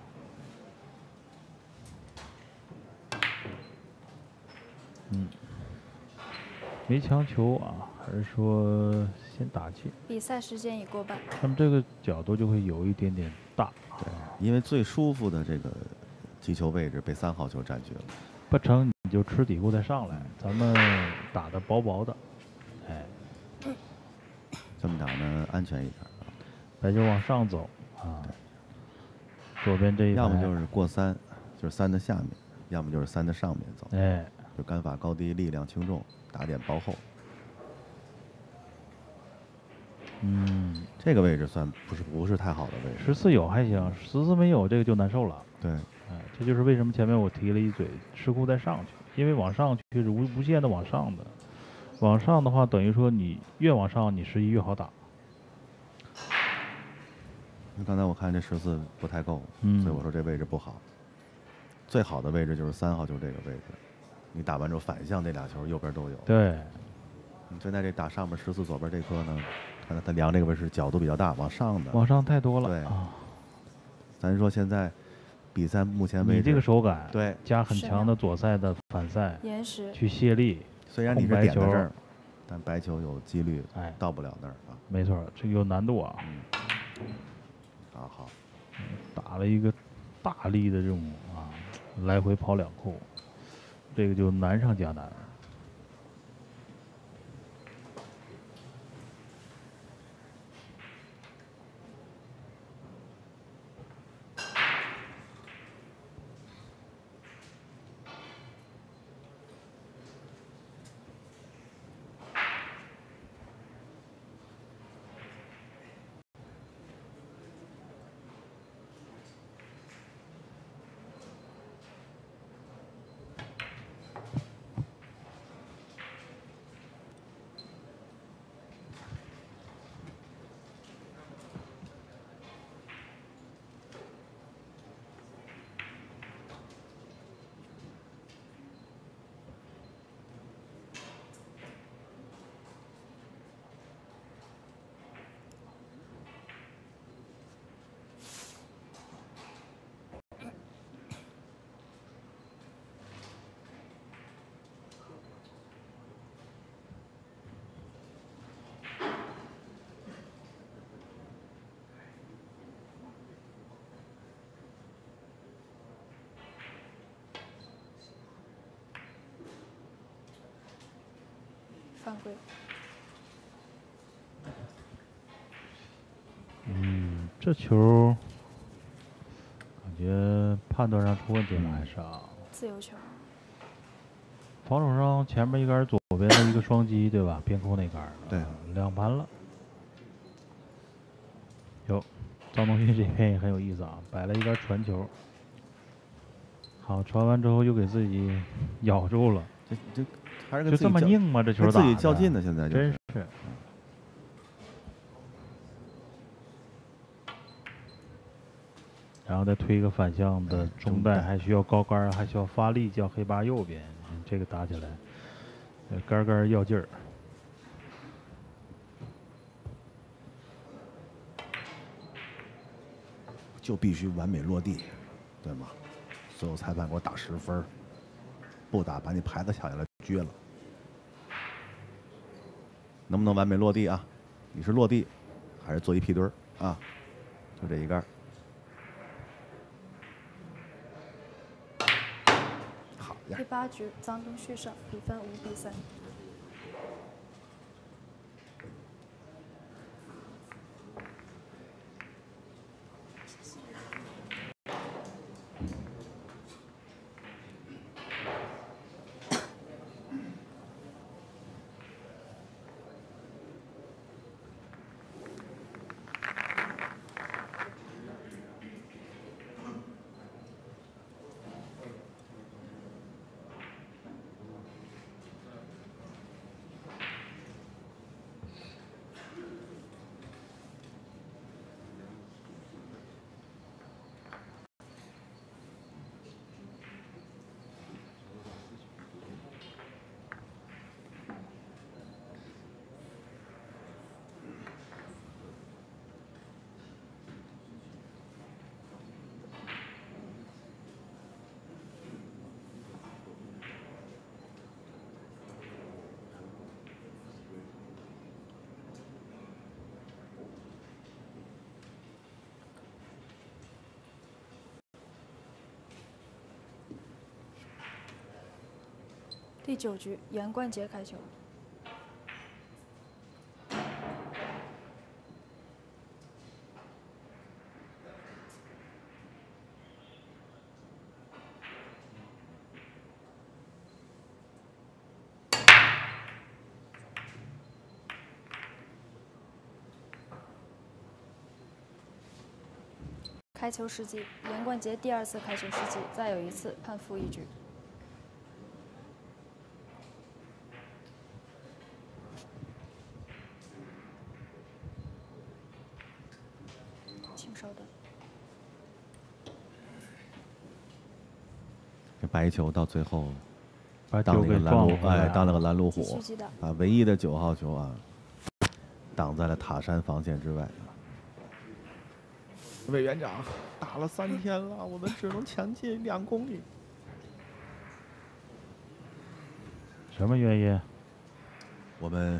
没强求啊，还是说先打气？比赛时间已过半。那么这个角度就会有一点点大，对，因为最舒服的这个击球位置被三号球占据了。不成你就吃底部再上来，咱们打的薄薄的，哎，这么打呢安全一点啊。白球往上走啊，左边这一要么就是过三，就是三的下面；要么就是三的上面走。哎，就杆法高低，力量轻重，打点薄厚。嗯，这个位置算不是不是太好的位置。十四有还行，十四没有这个就难受了。对，哎，这就是为什么前面我提了一嘴吃库再上去，因为往上去是无无限的往上的，往上的话等于说你越往上你十一越好打。刚才我看这十四不太够，嗯所以我说这位置不好。最好的位置就是三号，就是这个位置。你打完之后反向那俩球右边都有。对，你现在这打上面十四左边这颗呢，看他量这个位置角度比较大，往上的。往上太多了。对。啊，咱说现在比赛目前为止，你这个手感，对，加很强的左塞的反塞，延时去卸力，虽然你是空白球。点在这儿，但白球有几率哎，到不了那儿啊。没错，这有难度啊，啊好，打了一个大力的这种啊，来回跑两库，这个就难上加难。犯规。嗯，这球感觉判断上出问题了，还是啊？自由球，防守上前面一杆左边的一个双击，对吧？边扣那杆，对啊两盘了。有，张东旭这边也很有意思啊，摆了一杆传球。好，传完之后又给自己咬住了，这这还是跟就这么自己较硬吗？这球打自己较劲的，呢，现在就真是。然后再推一个反向的中带，还需要高杆，还需要发力，叫黑八右边，嗯这个打起来，呃杆杆要劲儿。就必须完美落地，对吗？所有裁判给我打十分儿不打把你牌子抢下来撅了。能不能完美落地啊？你是落地，还是做一屁墩儿啊？就这一杆儿。好第，八局张东旭胜，比分五比三。第九局，严冠杰开球。开球时机，严冠杰第二次开球时机，再有一次，判负一局。这白球到最后把当球给那个拦路，哎，当了个拦路虎，啊，唯一的九号球啊，挡在了塔山防线之外。委员长，打了三天了，我们只能前进两公里。什么原因？我们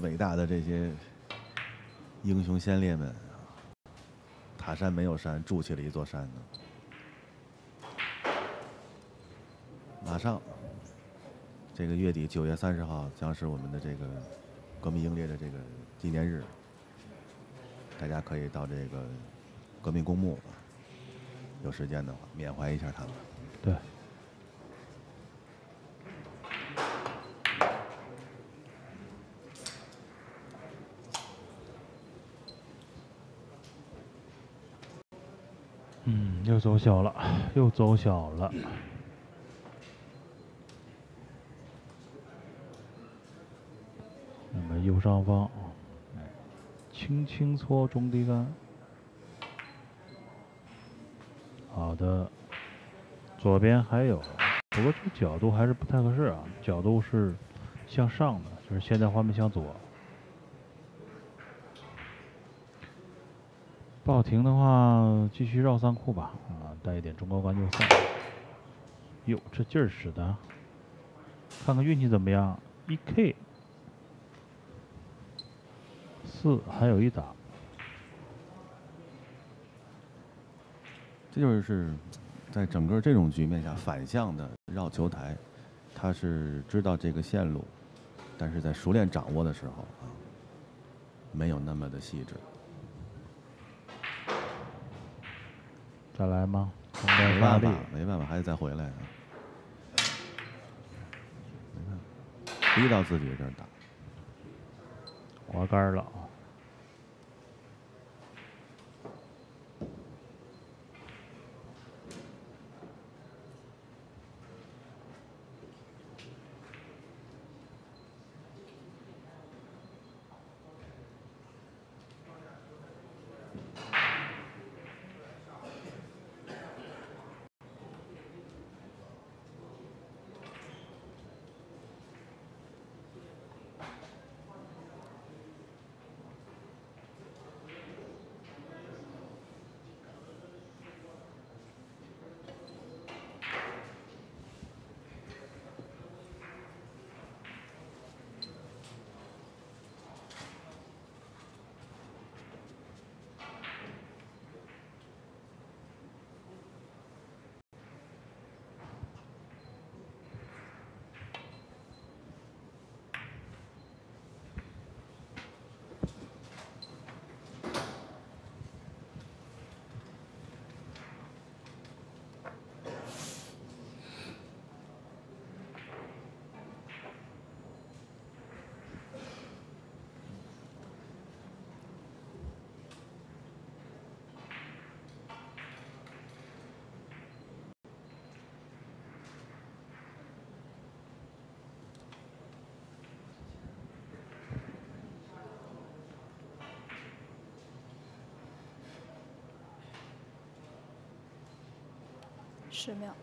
伟大的这些英雄先烈们啊，塔山没有山，筑起了一座山呢。马上，这个月底九月三十号将是我们的这个革命英烈的这个纪念日，大家可以到这个革命公墓，有时间的话缅怀一下他们。对，嗯，又走小了，又走小了。那么上方，轻轻搓中低杆。好的，左边还有，不过这个角度还是不太合适啊，角度是向上的，就是现在画面向左。不好停的话，继续绕三库吧，啊，带一点中高杆就赛。哟，这劲儿使的，看看运气怎么样，一 K 四还有一打，这就是在整个这种局面下反向的绕球台，他是知道这个线路，但是在熟练掌握的时候啊，没有那么的细致。再来吗？没办法，没办法，还得再回来啊。没办法，逼到自己这儿打。滑杆儿了。十秒，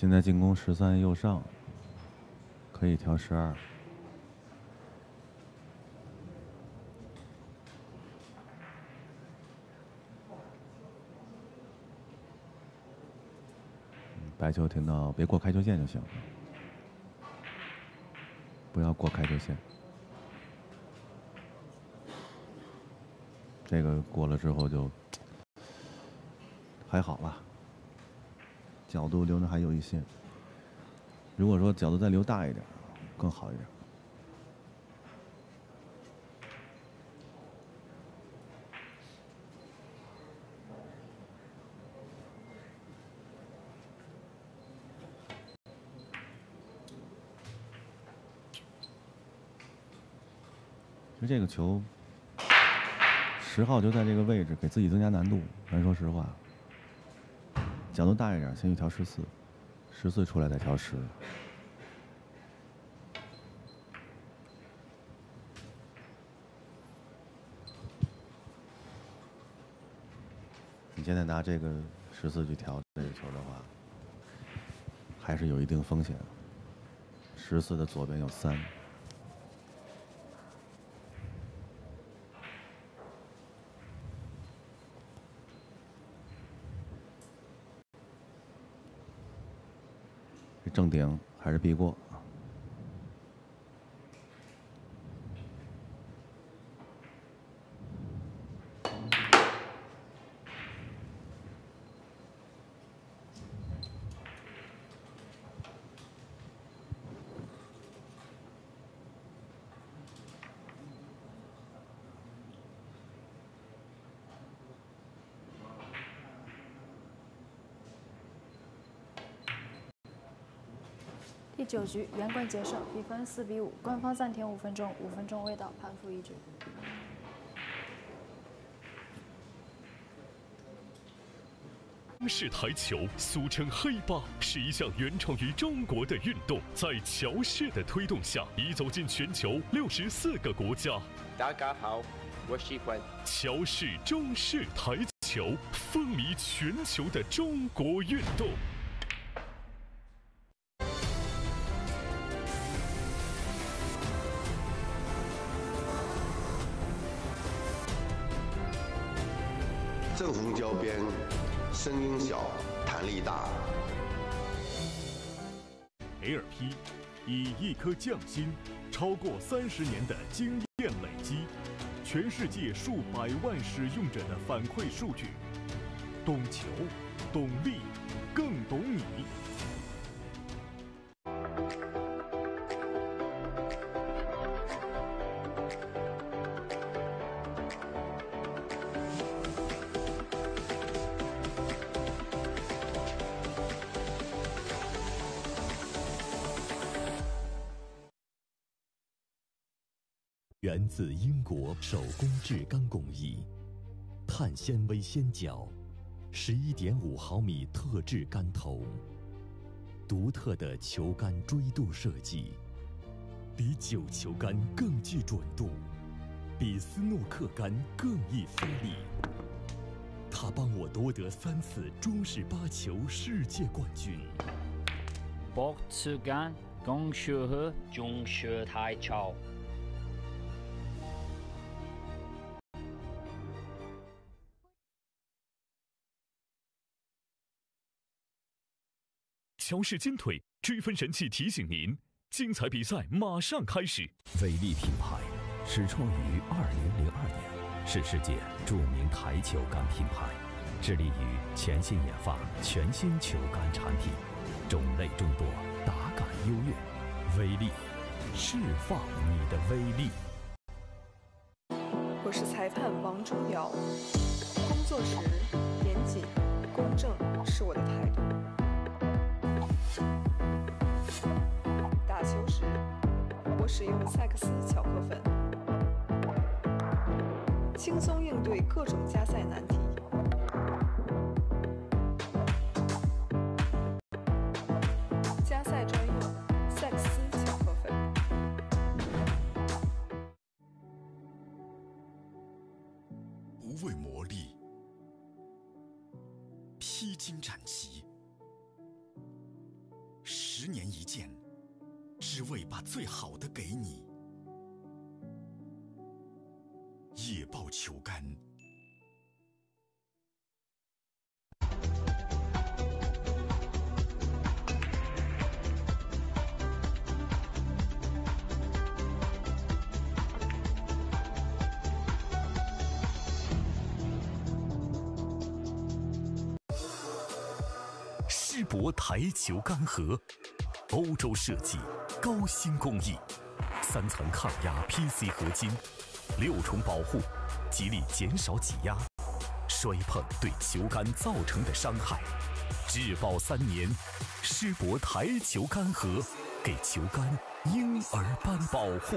现在进攻十三右上，可以调十二。白球停到，别过开球线就行，不要过开球线。这个过了之后就 还好吧，角度留的还有一些。如果说角度再留大一点，更好一点。就这个球，十号就在这个位置，给自己增加难度。咱说实话，角度大一点，先去调十四，十四出来再调十。你现在拿这个十四去调这个球的话，还是有一定风险。十四的左边有三。正顶还是必过？第九局，圆棍决胜，比分四比五。官方暂停五分钟，五分钟未到，判负一局。中式台球，俗称黑八，是一项原创于中国的运动，在乔氏的推动下，已走进全球六十四个国家。大家好，我喜欢乔氏中式台球，风靡全球的中国运动。声音小，弹力大。LP 以一颗匠心，超过三十年的经验累积，全世界数百万使用者的反馈数据，懂球，懂力，更懂你。源自英国手工制钢工艺，碳纤维纤角，十一点五毫米特制杆头，独特的球杆锥度设计，比九球杆更具准度，比斯诺克杆更易发力。它帮我夺得三次中式八球世界冠军。博茨杆刚学会中式台球。乔氏金腿追分神器提醒您：精彩比赛马上开始。威力品牌始创于二零零二年，是世界著名台球杆品牌，致力于全新研发全新球杆产品，种类众多，打感优越。威力，释放你的威力。我是裁判王忠尧，工作时严谨、公正是我的态度。使用赛克斯巧克粉，轻松应对各种加赛难题。加赛专用赛克斯巧克粉。不畏磨砺，披荆斩只为把最好的给你。野豹球杆。世博台球杆盒，欧洲设计，高新工艺，三层抗压 PC 合金，六重保护，极力减少挤压，摔碰对球杆造成的伤害。质保三年，施博台球杆盒给球杆婴儿般保护。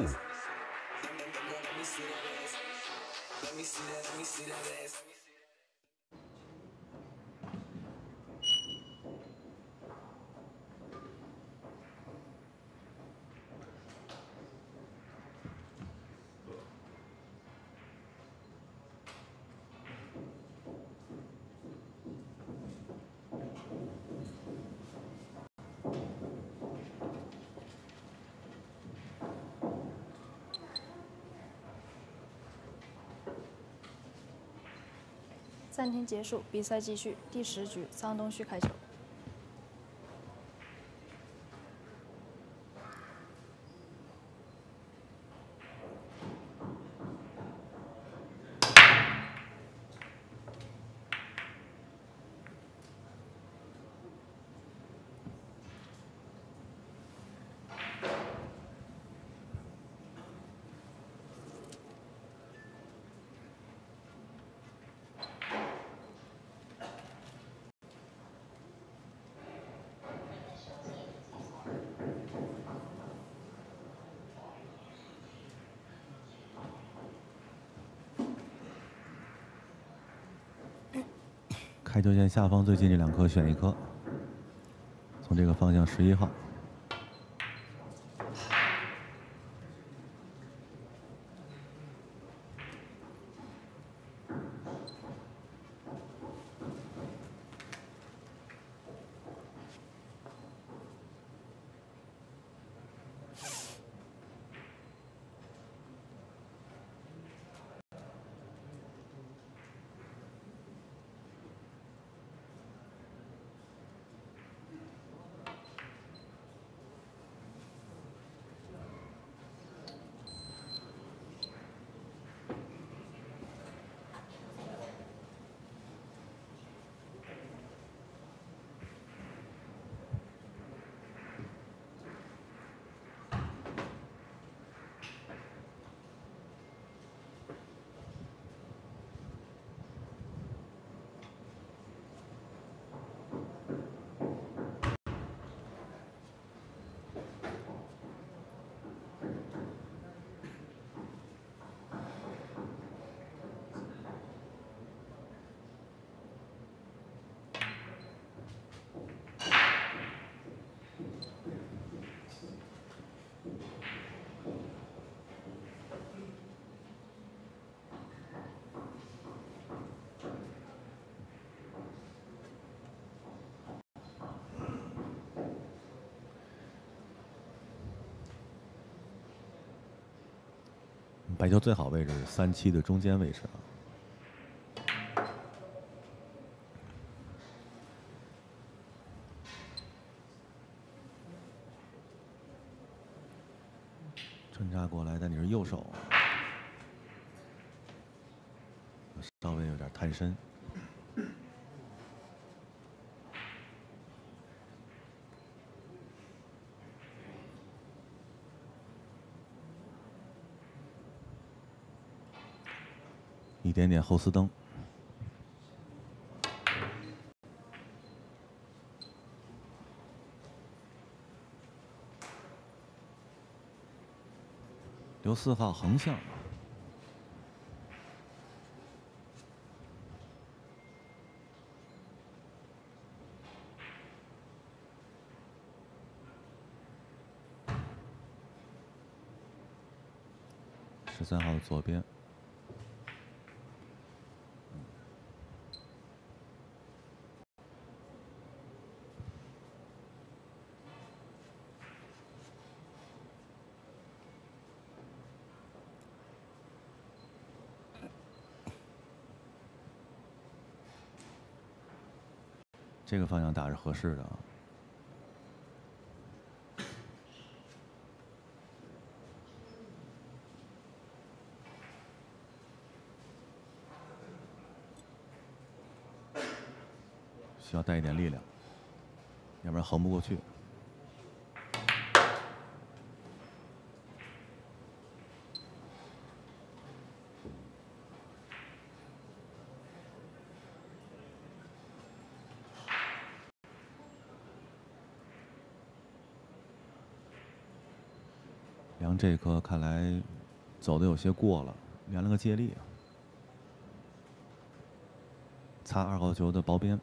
暂停结束，比赛继续。第十局，张东旭开球。开球线下方最近这两颗选一颗，从这个方向十一号。排球最好位置是三七的中间位置啊。穿插过来，但你是右手，稍微有点探身。一点点后丝蹬，留四号横向，十三号的左边。这个方向打是合适的啊。需要带一点力量，要不然横不过去。这颗看来走的有些过了，连了个借力，擦二号球的薄边。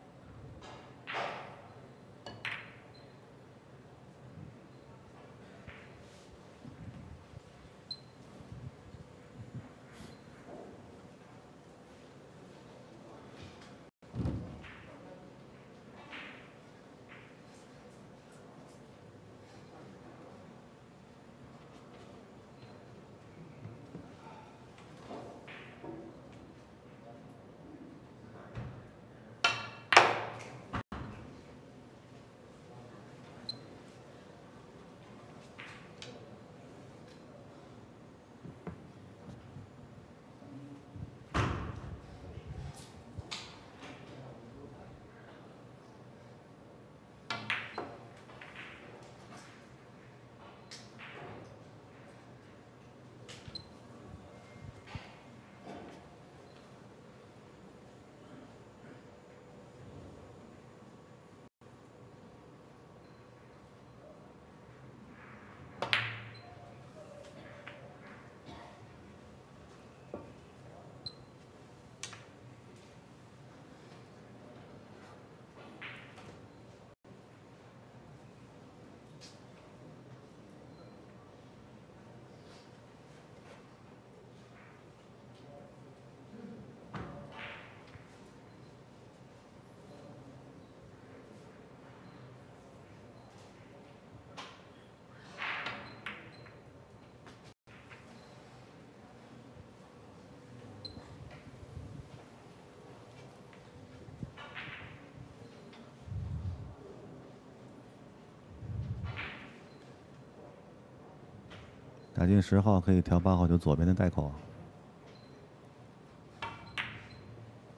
打进十号可以调八号就左边的带口。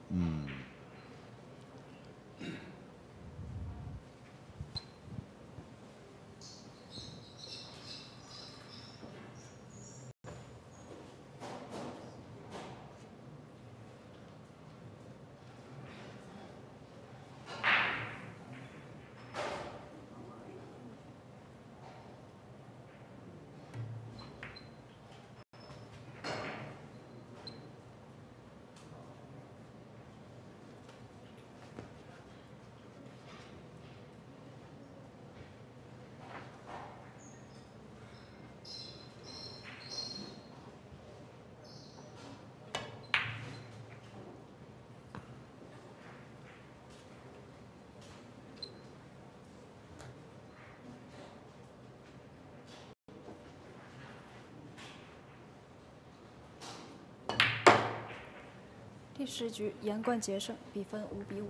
嗯。十局，严冠杰胜，比分五比五。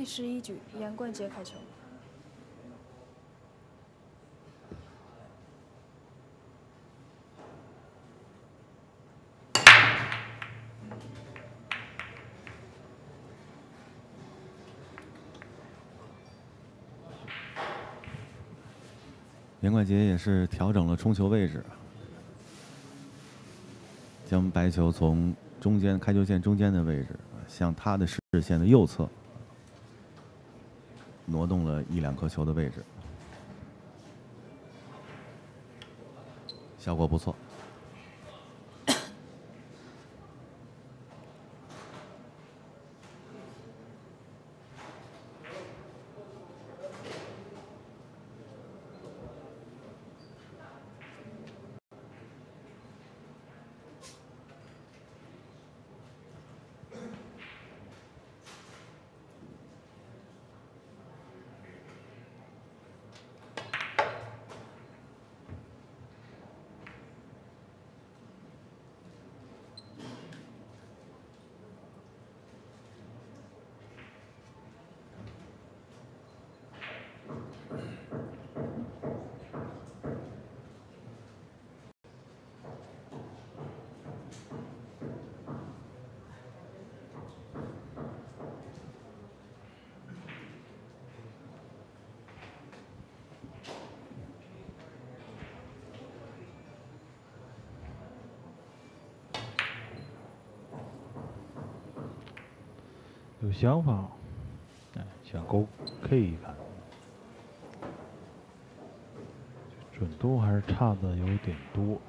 第十一局，严冠杰开球。严冠杰也是调整了冲球位置。将白球从中间开球线中间的位置，向他的视线的右侧。挪动了一两颗球的位置，效果不错。有想法，哎，想勾 K 一看，准度还是差的有点多。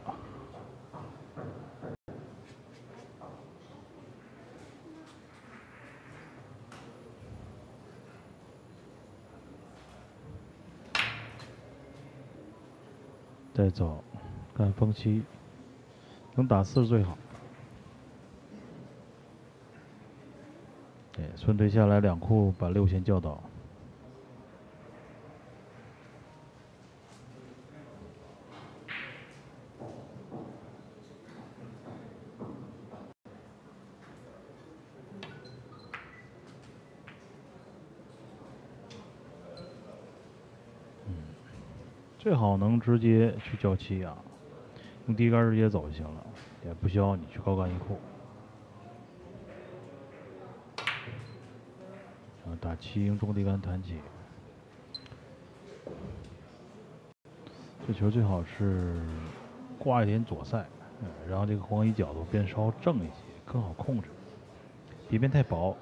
再走，看风七，能打四最好。村队下来两库，把六先叫倒。最好能直接去叫七啊，用低杆直接走就行了，也不需要你去高杆一库。七英中低杆弹起，这球最好是挂一点左塞，嗯然后这个黄衣角度变稍正一些，更好控制，别变太薄。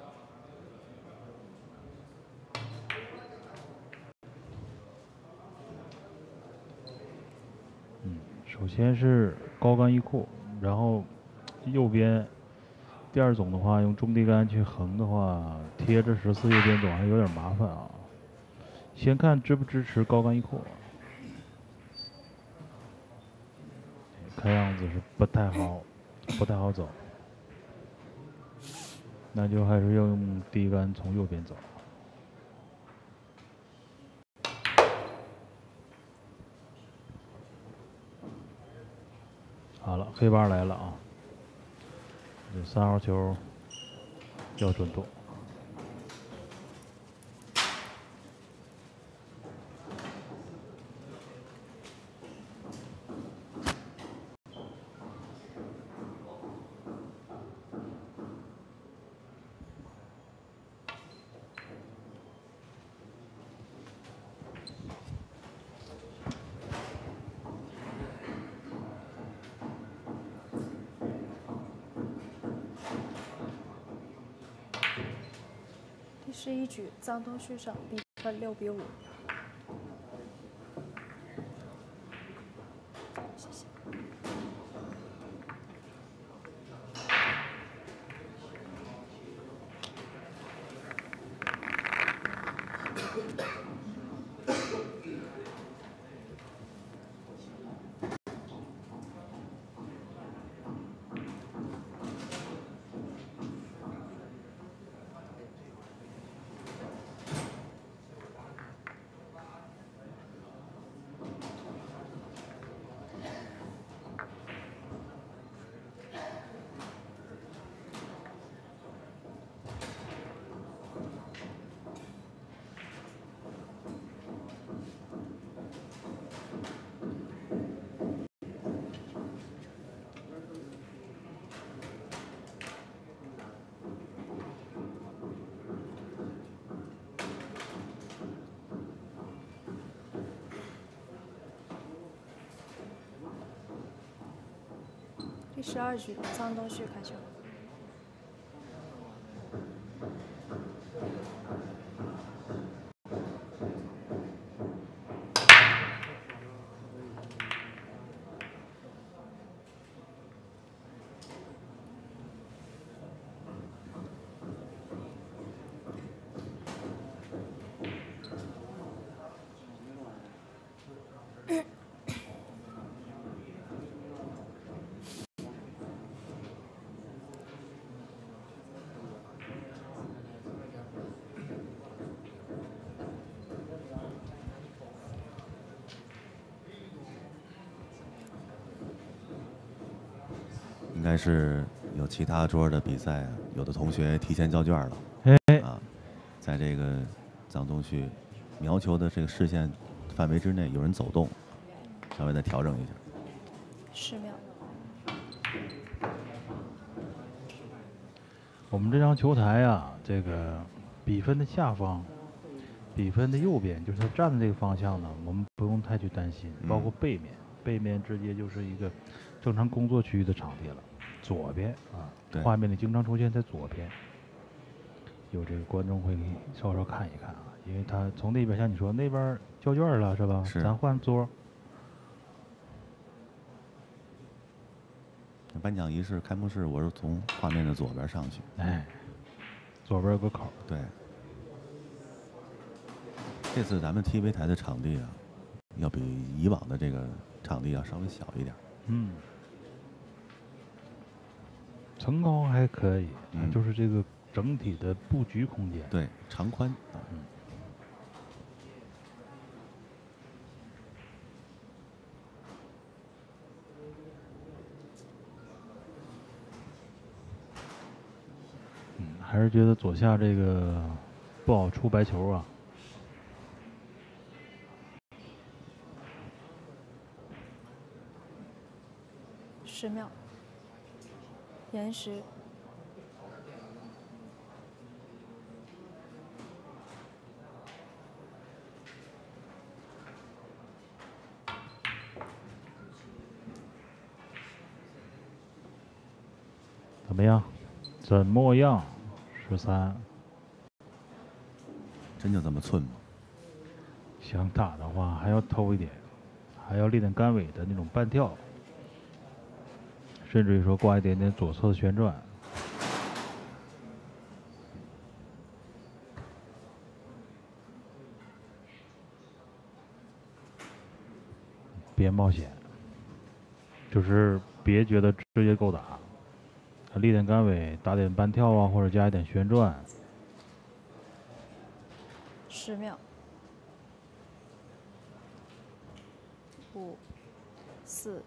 嗯，首先是高杆一库，然后右边。第二种的话，用中低杆去横的话，贴着十四右边走还有点麻烦啊。先看支不支持高杆一库，看样子是不太好，不太好走。那就还是要用低杆从右边走。好了，黑八来了啊。三号球标准度。十一局，臧东旭胜，比分六比五。第十二局，张东旭开球。应该是有其他桌的比赛，有的同学提前交卷了。哎，啊，在这个藏东区瞄球的这个视线范围之内，有人走动，稍微再调整一下。十秒。我们这张球台啊，这个比分的下方，比分的右边，就是他站的这个方向呢，我们不用太去担心。包括背面，背面直接就是一个正常工作区域的场地了。左边啊，画面里经常出现在左边，有这个观众会稍稍看一看啊，因为他从那边像你说那边交卷了是吧？是。咱换桌。颁奖仪式开幕式，我是从画面的左边上去。哎，左边有个口。对。这次咱们 TV 台的场地啊，要比以往的这个场地要稍微小一点。嗯。层高还可以，嗯，就是这个整体的布局空间，对，长宽，嗯。嗯，还是觉得左下这个不好出白球啊。十秒。延时。怎么样？怎么样？十三。真就这么寸吗？想打的话，还要偷一点，还要练练杆尾的那种半跳。甚至于说挂一点点左侧的旋转，别冒险，就是别觉得直接够打，立点杆尾，打点半跳啊，或者加一点旋转。十秒，五，四。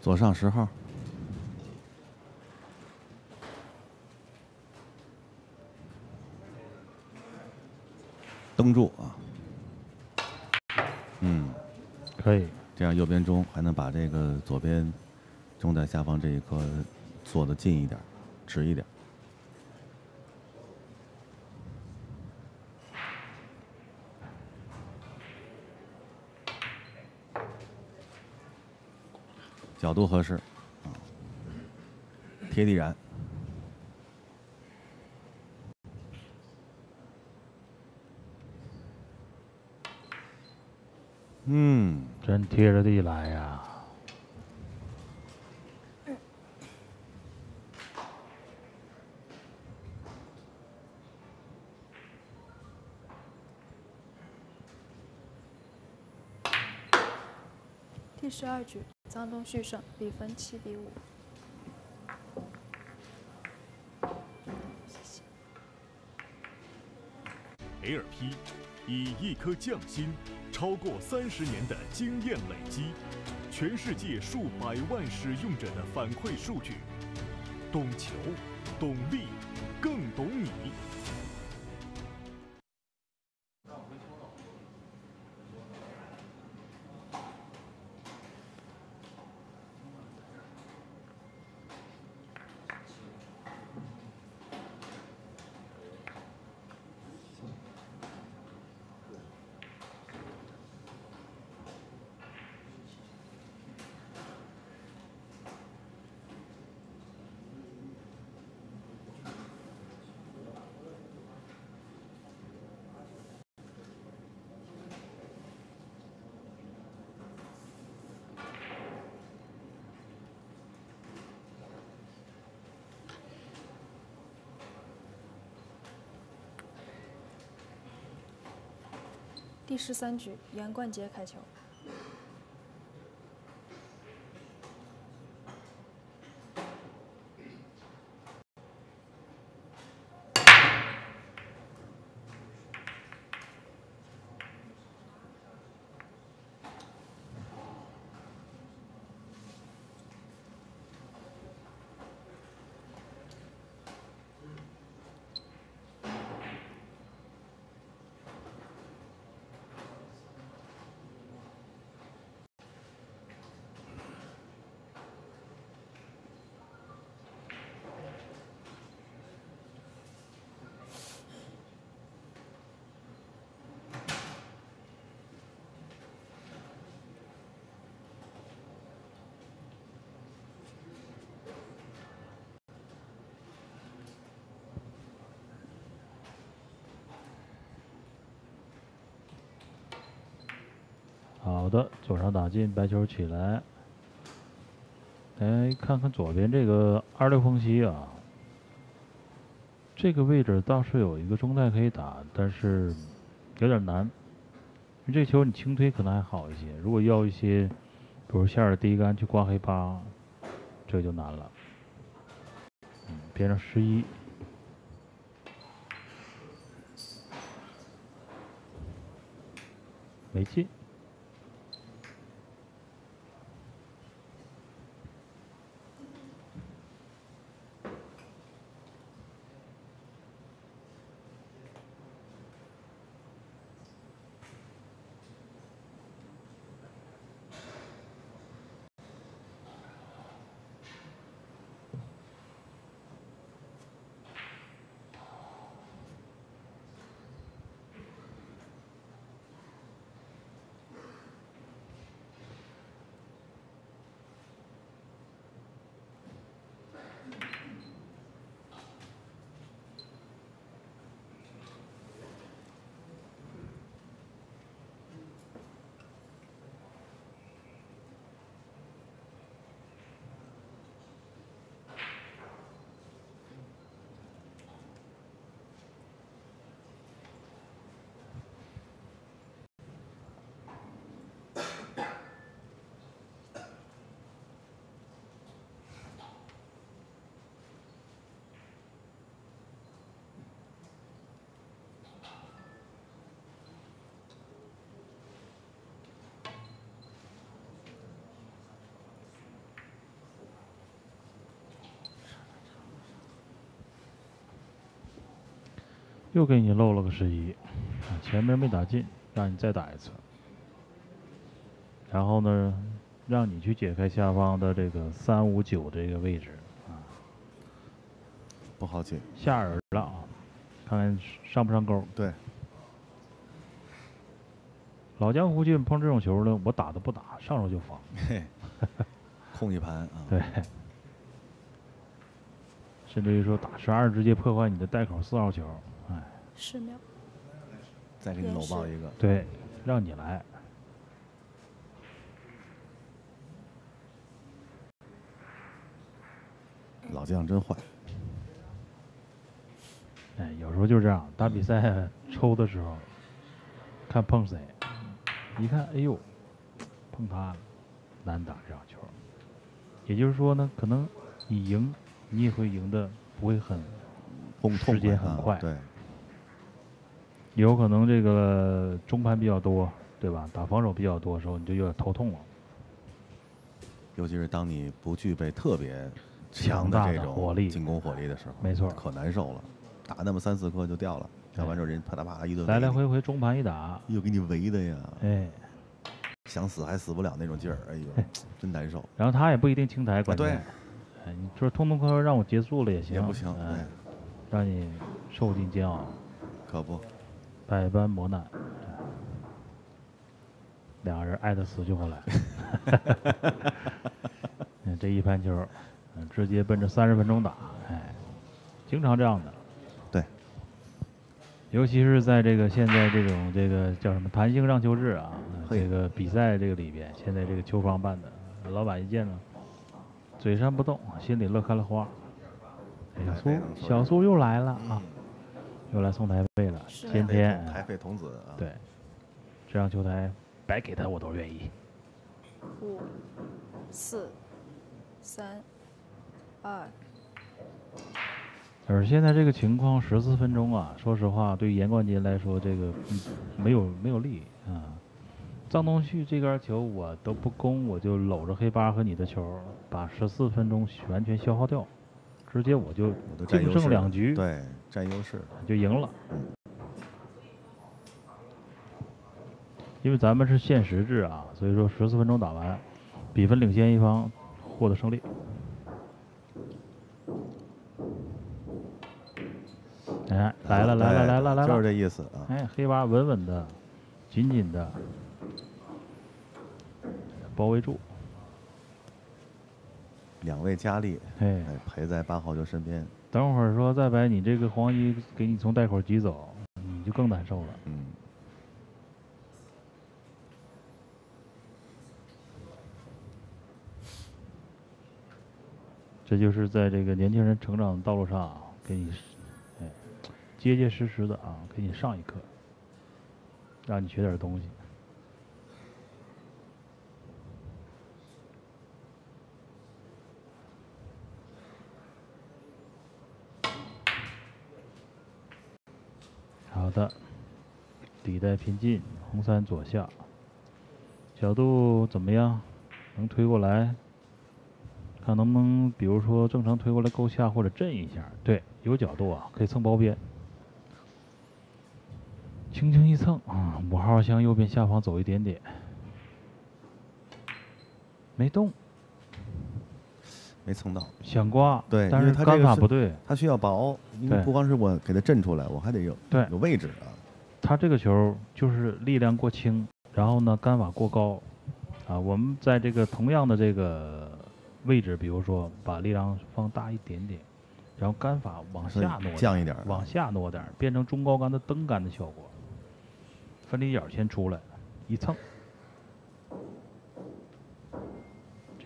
左上十号，蹬住啊！嗯，可以，这样右边中还能把这个左边中在下方这一颗做的近一点，直一点。角度合适，啊，贴地燃。嗯，真贴着地来呀、第十二局。张东旭胜，比分七比五。谢谢。LP 以一颗匠心，超过三十年的经验累积，全世界数百万使用者的反馈数据，懂球，懂力，更懂你。十三局，严冠杰开球。好的，左上打进，白球起来。来看看左边这个二六风息啊，这个位置倒是有一个中带可以打，但是有点难。因为这球你轻推可能还好一些，如果要一些，比如线儿的第一杆去挂黑八，这就难了。嗯，边上十一。没进。又给你漏了个十一，前面没打进，让你再打一次。然后呢，让你去解开下方的这个三五九这个位置啊，不好解，吓人了啊，看看上不上钩。对，老江湖进碰这种球呢，我打都不打，上手就防，嘿，空一盘啊。对，甚至于说打十二直接破坏你的带口四号球。哎，十秒，再给你搂抱一个。对，让你来。老将真坏。哎，有时候就这样，打比赛抽的时候，看碰谁，一看，哎呦，碰他了。难打这场球。也就是说呢，可能你赢，你也会赢的不会很，时间很快。对。有可能这个中盘比较多，对吧？打防守比较多的时候，你就有点头痛了。尤其是当你不具备特别强的这种火力、进攻火力的时候，没错，可难受了。打那么三四颗就掉了，掉完之后人啪嗒啪嗒一顿来来回回中盘一打，又给你围的呀，哎，想死还死不了那种劲儿，哎呦，真难受。然后他也不一定清台，关键，哎，你说痛痛快快让我结束了也行，也不行，哎，让你受尽煎熬，可不。百般磨难，两个人爱的死去活来。嗯，这一盘球，嗯，直接奔着三十分钟打，哎，经常这样的。对。尤其是在这个现在这种这个叫什么弹性让球制啊，这个比赛这个里边，现在这个球房办的，老板一见呢，嘴上不动，心里乐开了花。小苏，小苏又来了啊。又来送台费了，今天台费童子啊，对，这张球台白给他我都愿意。五、四、三、二。而现在这个情况，十四分钟啊，说实话，对于严冠杰来说，这个没有没有利啊。张东旭这杆球我都不攻，我就搂着黑八和你的球，把十四分钟完全消耗掉。直接我就净胜两局，对，占优势就赢了。因为咱们是限时制啊，所以说十四分钟打完，比分领先一方获得胜利。哎，来了来了来了来了，就是这意思啊。哎，黑八稳稳的、紧紧的包围住。两位佳丽，哎，陪在八号球身边。等会儿说再把你这个黄衣给你从袋口挤走，你就更难受了。嗯。这就是在这个年轻人成长的道路上给你，哎，结结实实的啊，给你上一课，让你学点东西。好的，底带偏近，红三左下，角度怎么样？能推过来？看能不能，比如说正常推过来够下或者震一下。对，有角度啊，可以蹭包边。轻轻一蹭啊，五号向右边下方走一点点，没动。没蹭到，想刮，对，但是杆法不对，它需要薄，因为不光是我给它震出来，我还得有对有位置啊。他这个球就是力量过轻，然后呢杆法过高，啊，我们在这个同样的这个位置，比如说把力量放大一点点，然后杆法往下挪降一点，往下挪点，变成中高杆的蹬杆的效果，分离角先出来，一蹭。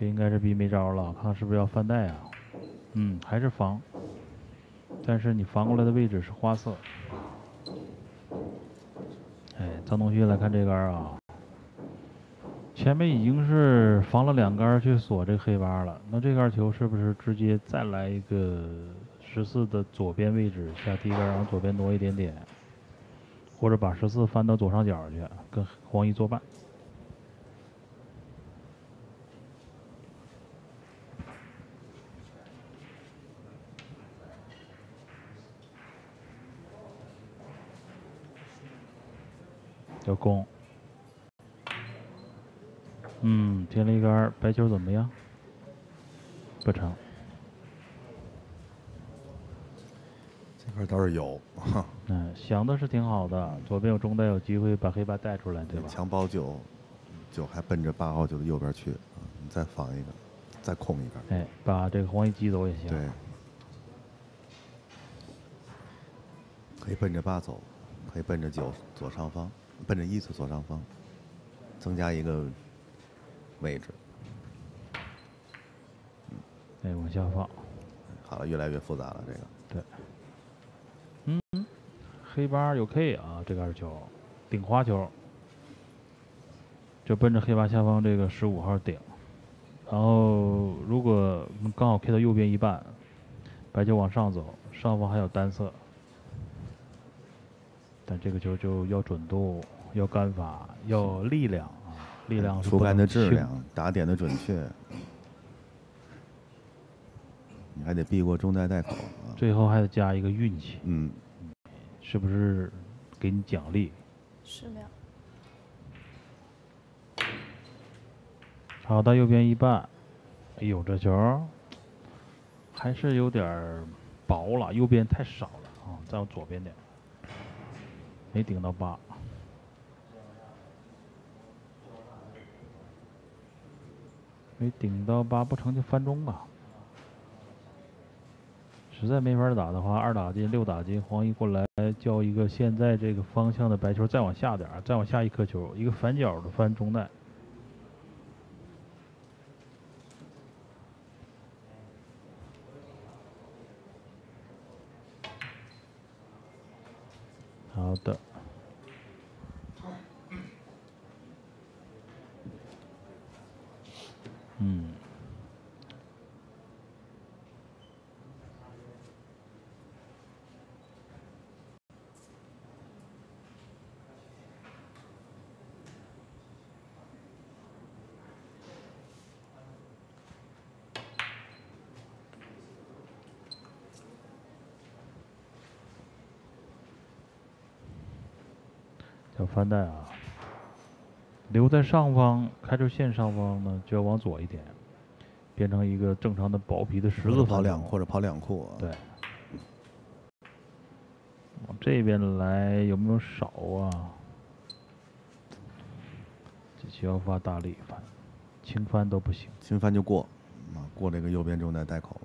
应该是逼没招了，看是不是要翻带啊？嗯，还是防，但是你防过来的位置是花色。哎，张东旭来看这杆啊，前面已经是防了两杆去锁这黑八了，那这杆球是不是直接再来一个十四的左边位置下低杆，然后左边挪一点点，或者把十四翻到左上角去，跟黄一作伴？要攻，嗯，添了一杆白球怎么样？不成。这块倒是有，嗯，想的是挺好的。左边有中带，有机会把黑八带出来，对吧？强包九，九还奔着八号九的右边去，你再防一个，再控一个。哎，把这个黄一击走也行。对，可以奔着八走，可以奔着九左上方。奔着一字左上方，增加一个位置。哎，往下放。好了，越来越复杂了，这个。对。嗯，黑八有 K 啊，这杆球，顶花球，就奔着黑八下方这个十五号顶。然后如果刚好 K 到右边一半，白球往上走，上方还有单色，但这个球就要准度，要干法，要力量啊，力量是出杆的质量，打点的准确，你还得避过中袋带口啊。最后还得加一个运气，嗯，是不是给你奖励？十秒。好，到右边一半，哎呦，这球还是有点薄了，右边太少了啊，再往左边点，没顶到八。没顶到八，不成就翻中吧。实在没法打的话，二打进六打进，黄一过来交一个现在这个方向的白球再往下点，再往下一颗球，一个反角的翻中袋。好的。嗯。叫翻带啊，留在上方，开出线上方呢就要往左一点，变成一个正常的薄皮的十字跑两两或者跑两库啊。对，往这边来有没有少啊？这需要发大力翻，轻翻都不行。轻翻就过，啊，过这个右边中带带口。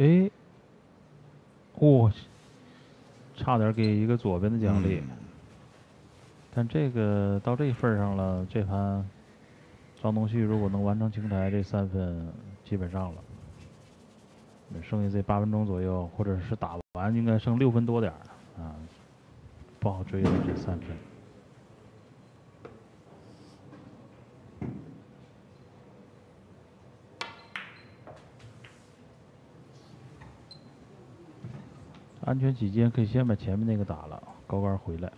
哎，哇、差点给一个左边的奖励，但这个到这份上了，这盘张东旭如果能完成青台，这三分基本上了。剩下这八分钟左右，或者是打完应该剩六分多点儿啊，不好追了这三分。安全起见，可以先把前面那个打了，高杆回来。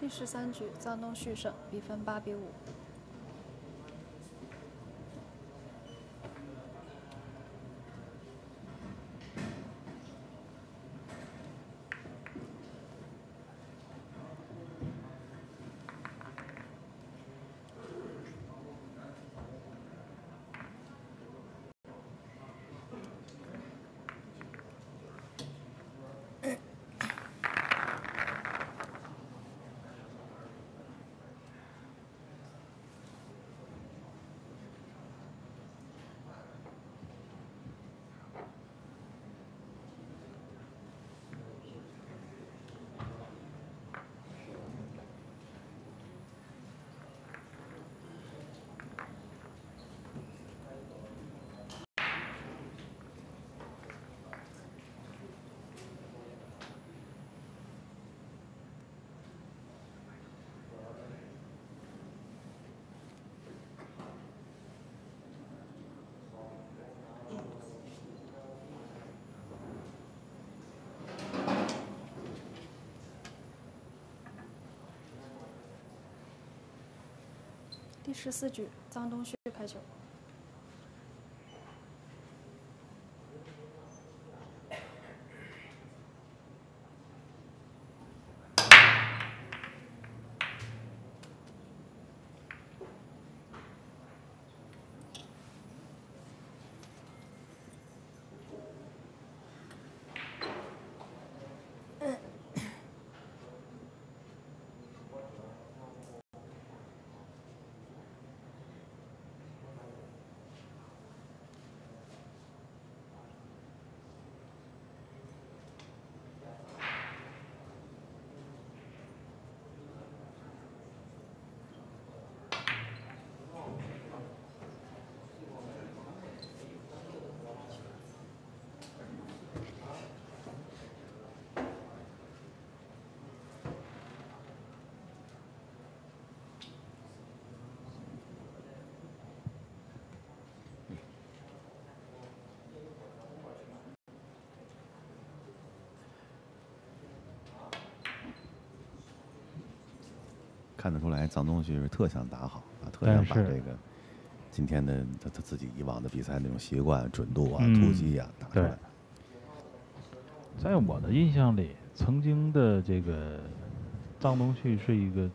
第十三局，张东旭胜，比分八比五。第十四局，张东旭开球。看得出来，藏东旭是特想打好啊，特想把这个今天的他他自己以往的比赛那种习惯、准度啊、突击啊打出来。在我的印象里，曾经的这个藏东旭是一个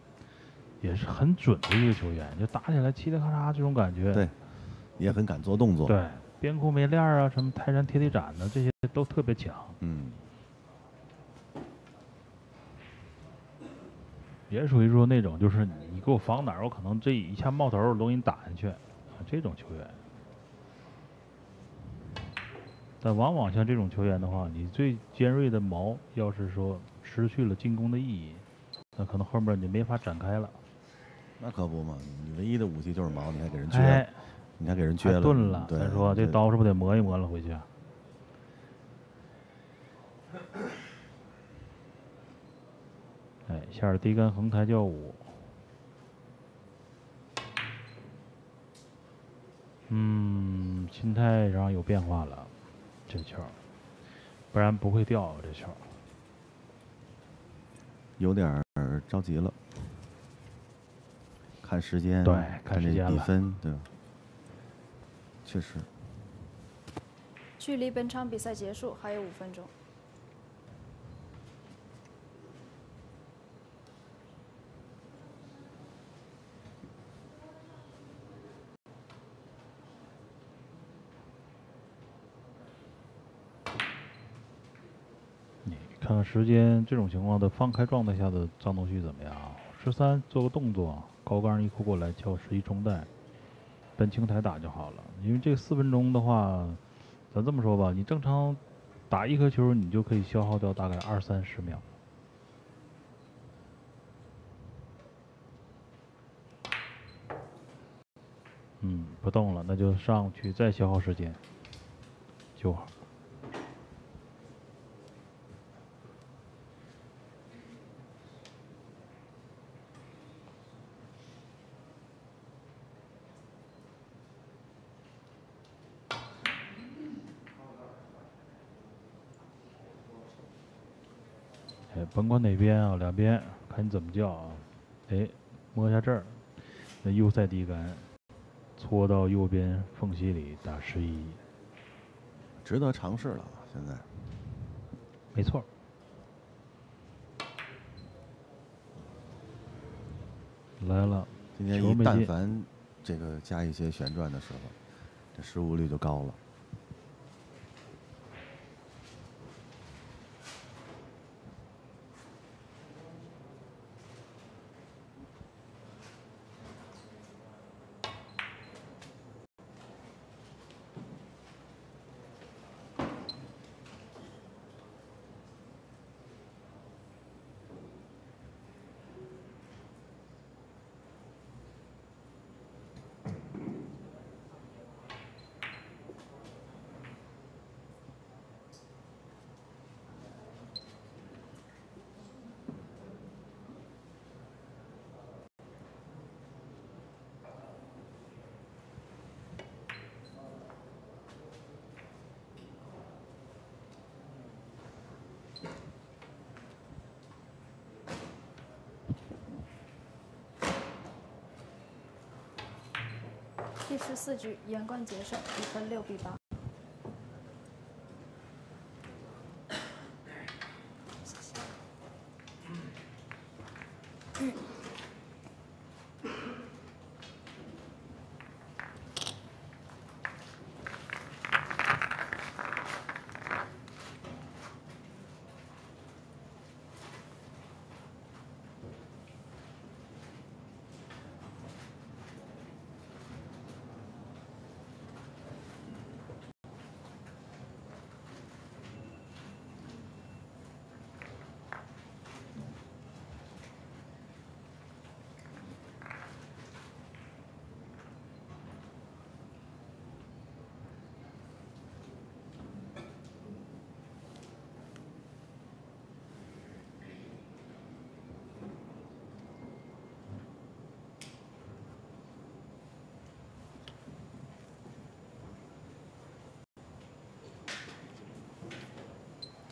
也是很准的一个球员，就打起来嘁哩咔嚓这种感觉。对，也很敢做动作。对，边库没链啊，什么泰山铁地斩的这些都特别强。嗯。也属于说那种，就是你给我防哪儿，我可能这一下冒头我都给你打下去，这种球员。但往往像这种球员的话，你最尖锐的矛要是说失去了进攻的意义，那可能后面你没法展开了。那可不嘛，你唯一的武器就是矛，你还给人撅，你还给人撅了，钝了。再说这刀是不是得磨一磨了回去？哎，下是低杆横抬叫五。嗯，心态上有变化了，这球，不然不会掉这球。有点着急了，看时间，对，看这比分，对吧？确实。距离本场比赛结束还有五分钟。看看时间，这种情况的放开状态下的张东旭怎么样？十三做个动作，高杆一扣过来敲十一冲带，奔青台打就好了。因为这四分钟的话，咱这么说吧，你正常打一颗球，你就可以消耗掉大概二三十秒。嗯，不动了，那就上去再消耗时间就好。甭管哪边啊，两边看你怎么叫啊！哎，摸一下这儿，那右塞低杆，搓到右边缝隙里打十一，值得尝试了。现在，没错。来了，今天一但凡这个加一些旋转的时候，这失误率就高了。第十四局，严冠杰胜，比分六比八。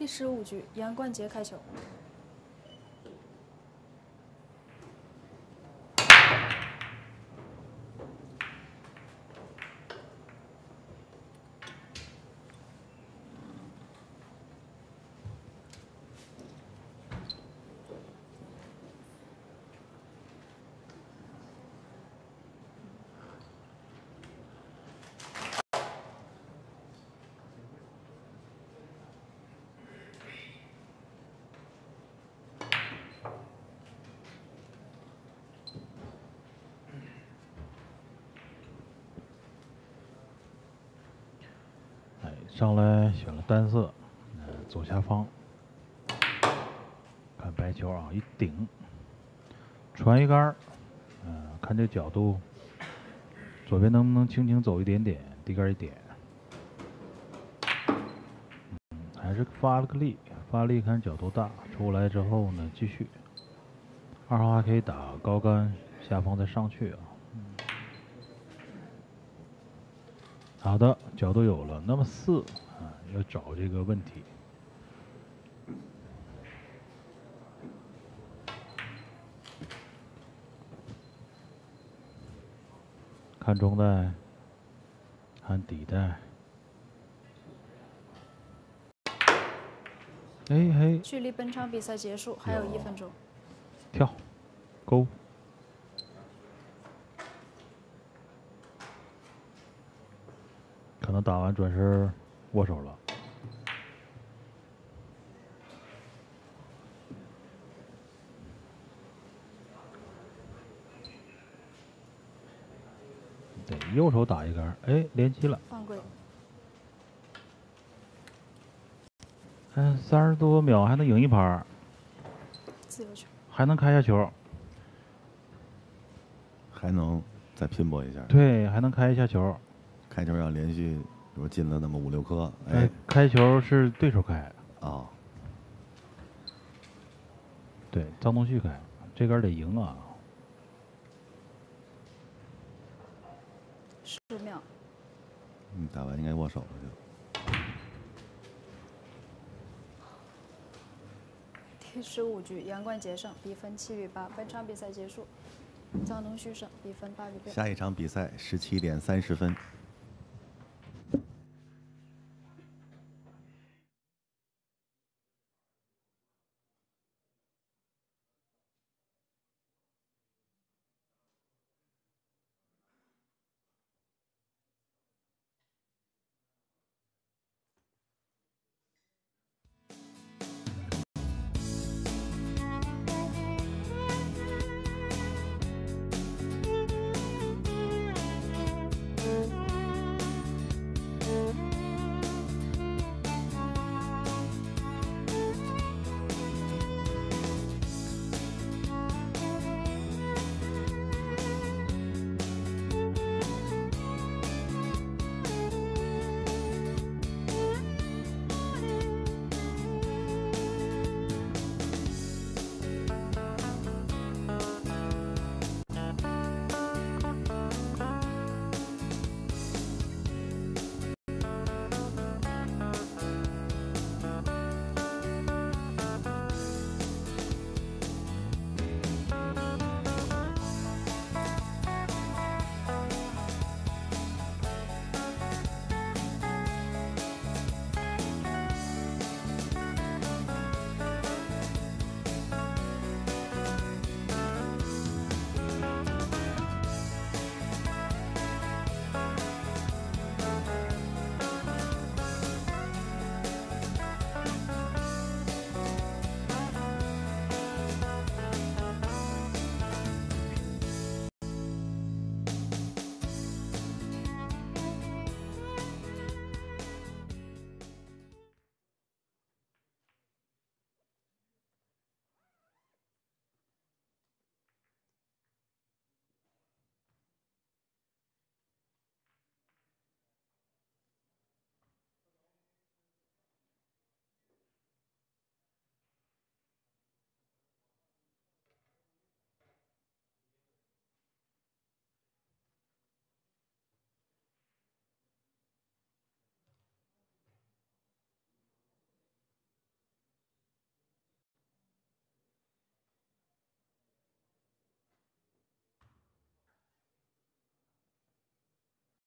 第十五局，杨冠杰开球。上来选了单色，呃，左下方，看白球啊，一顶，传一杆儿，嗯，看这角度，左边能不能轻轻走一点点，低杆一点，嗯，还是发了个力，发力看角度大，出来之后呢，继续，二号还可以打高杆，下方再上去啊。好的，角度有了。那么四啊，要找这个问题。看中带，看底带。哎嘿，距离本场比赛结束还有一分钟。跳，勾。能打完转身握手了。对，右手打一杆，哎，连击了。犯规。嗯，三十多秒还能赢一盘。自由球。还能开下球。还能再拼搏一下。对，还能开一下球。开球要连续，比如进了那么五六颗，哎，开球是对手开啊。对，张东旭开，这杆得赢啊。十秒。嗯，打完应该握手了就。第十五局，杨冠杰胜，比分七比八，本场比赛结束。张东旭胜，比分八比六。下一场比赛十七点三十分。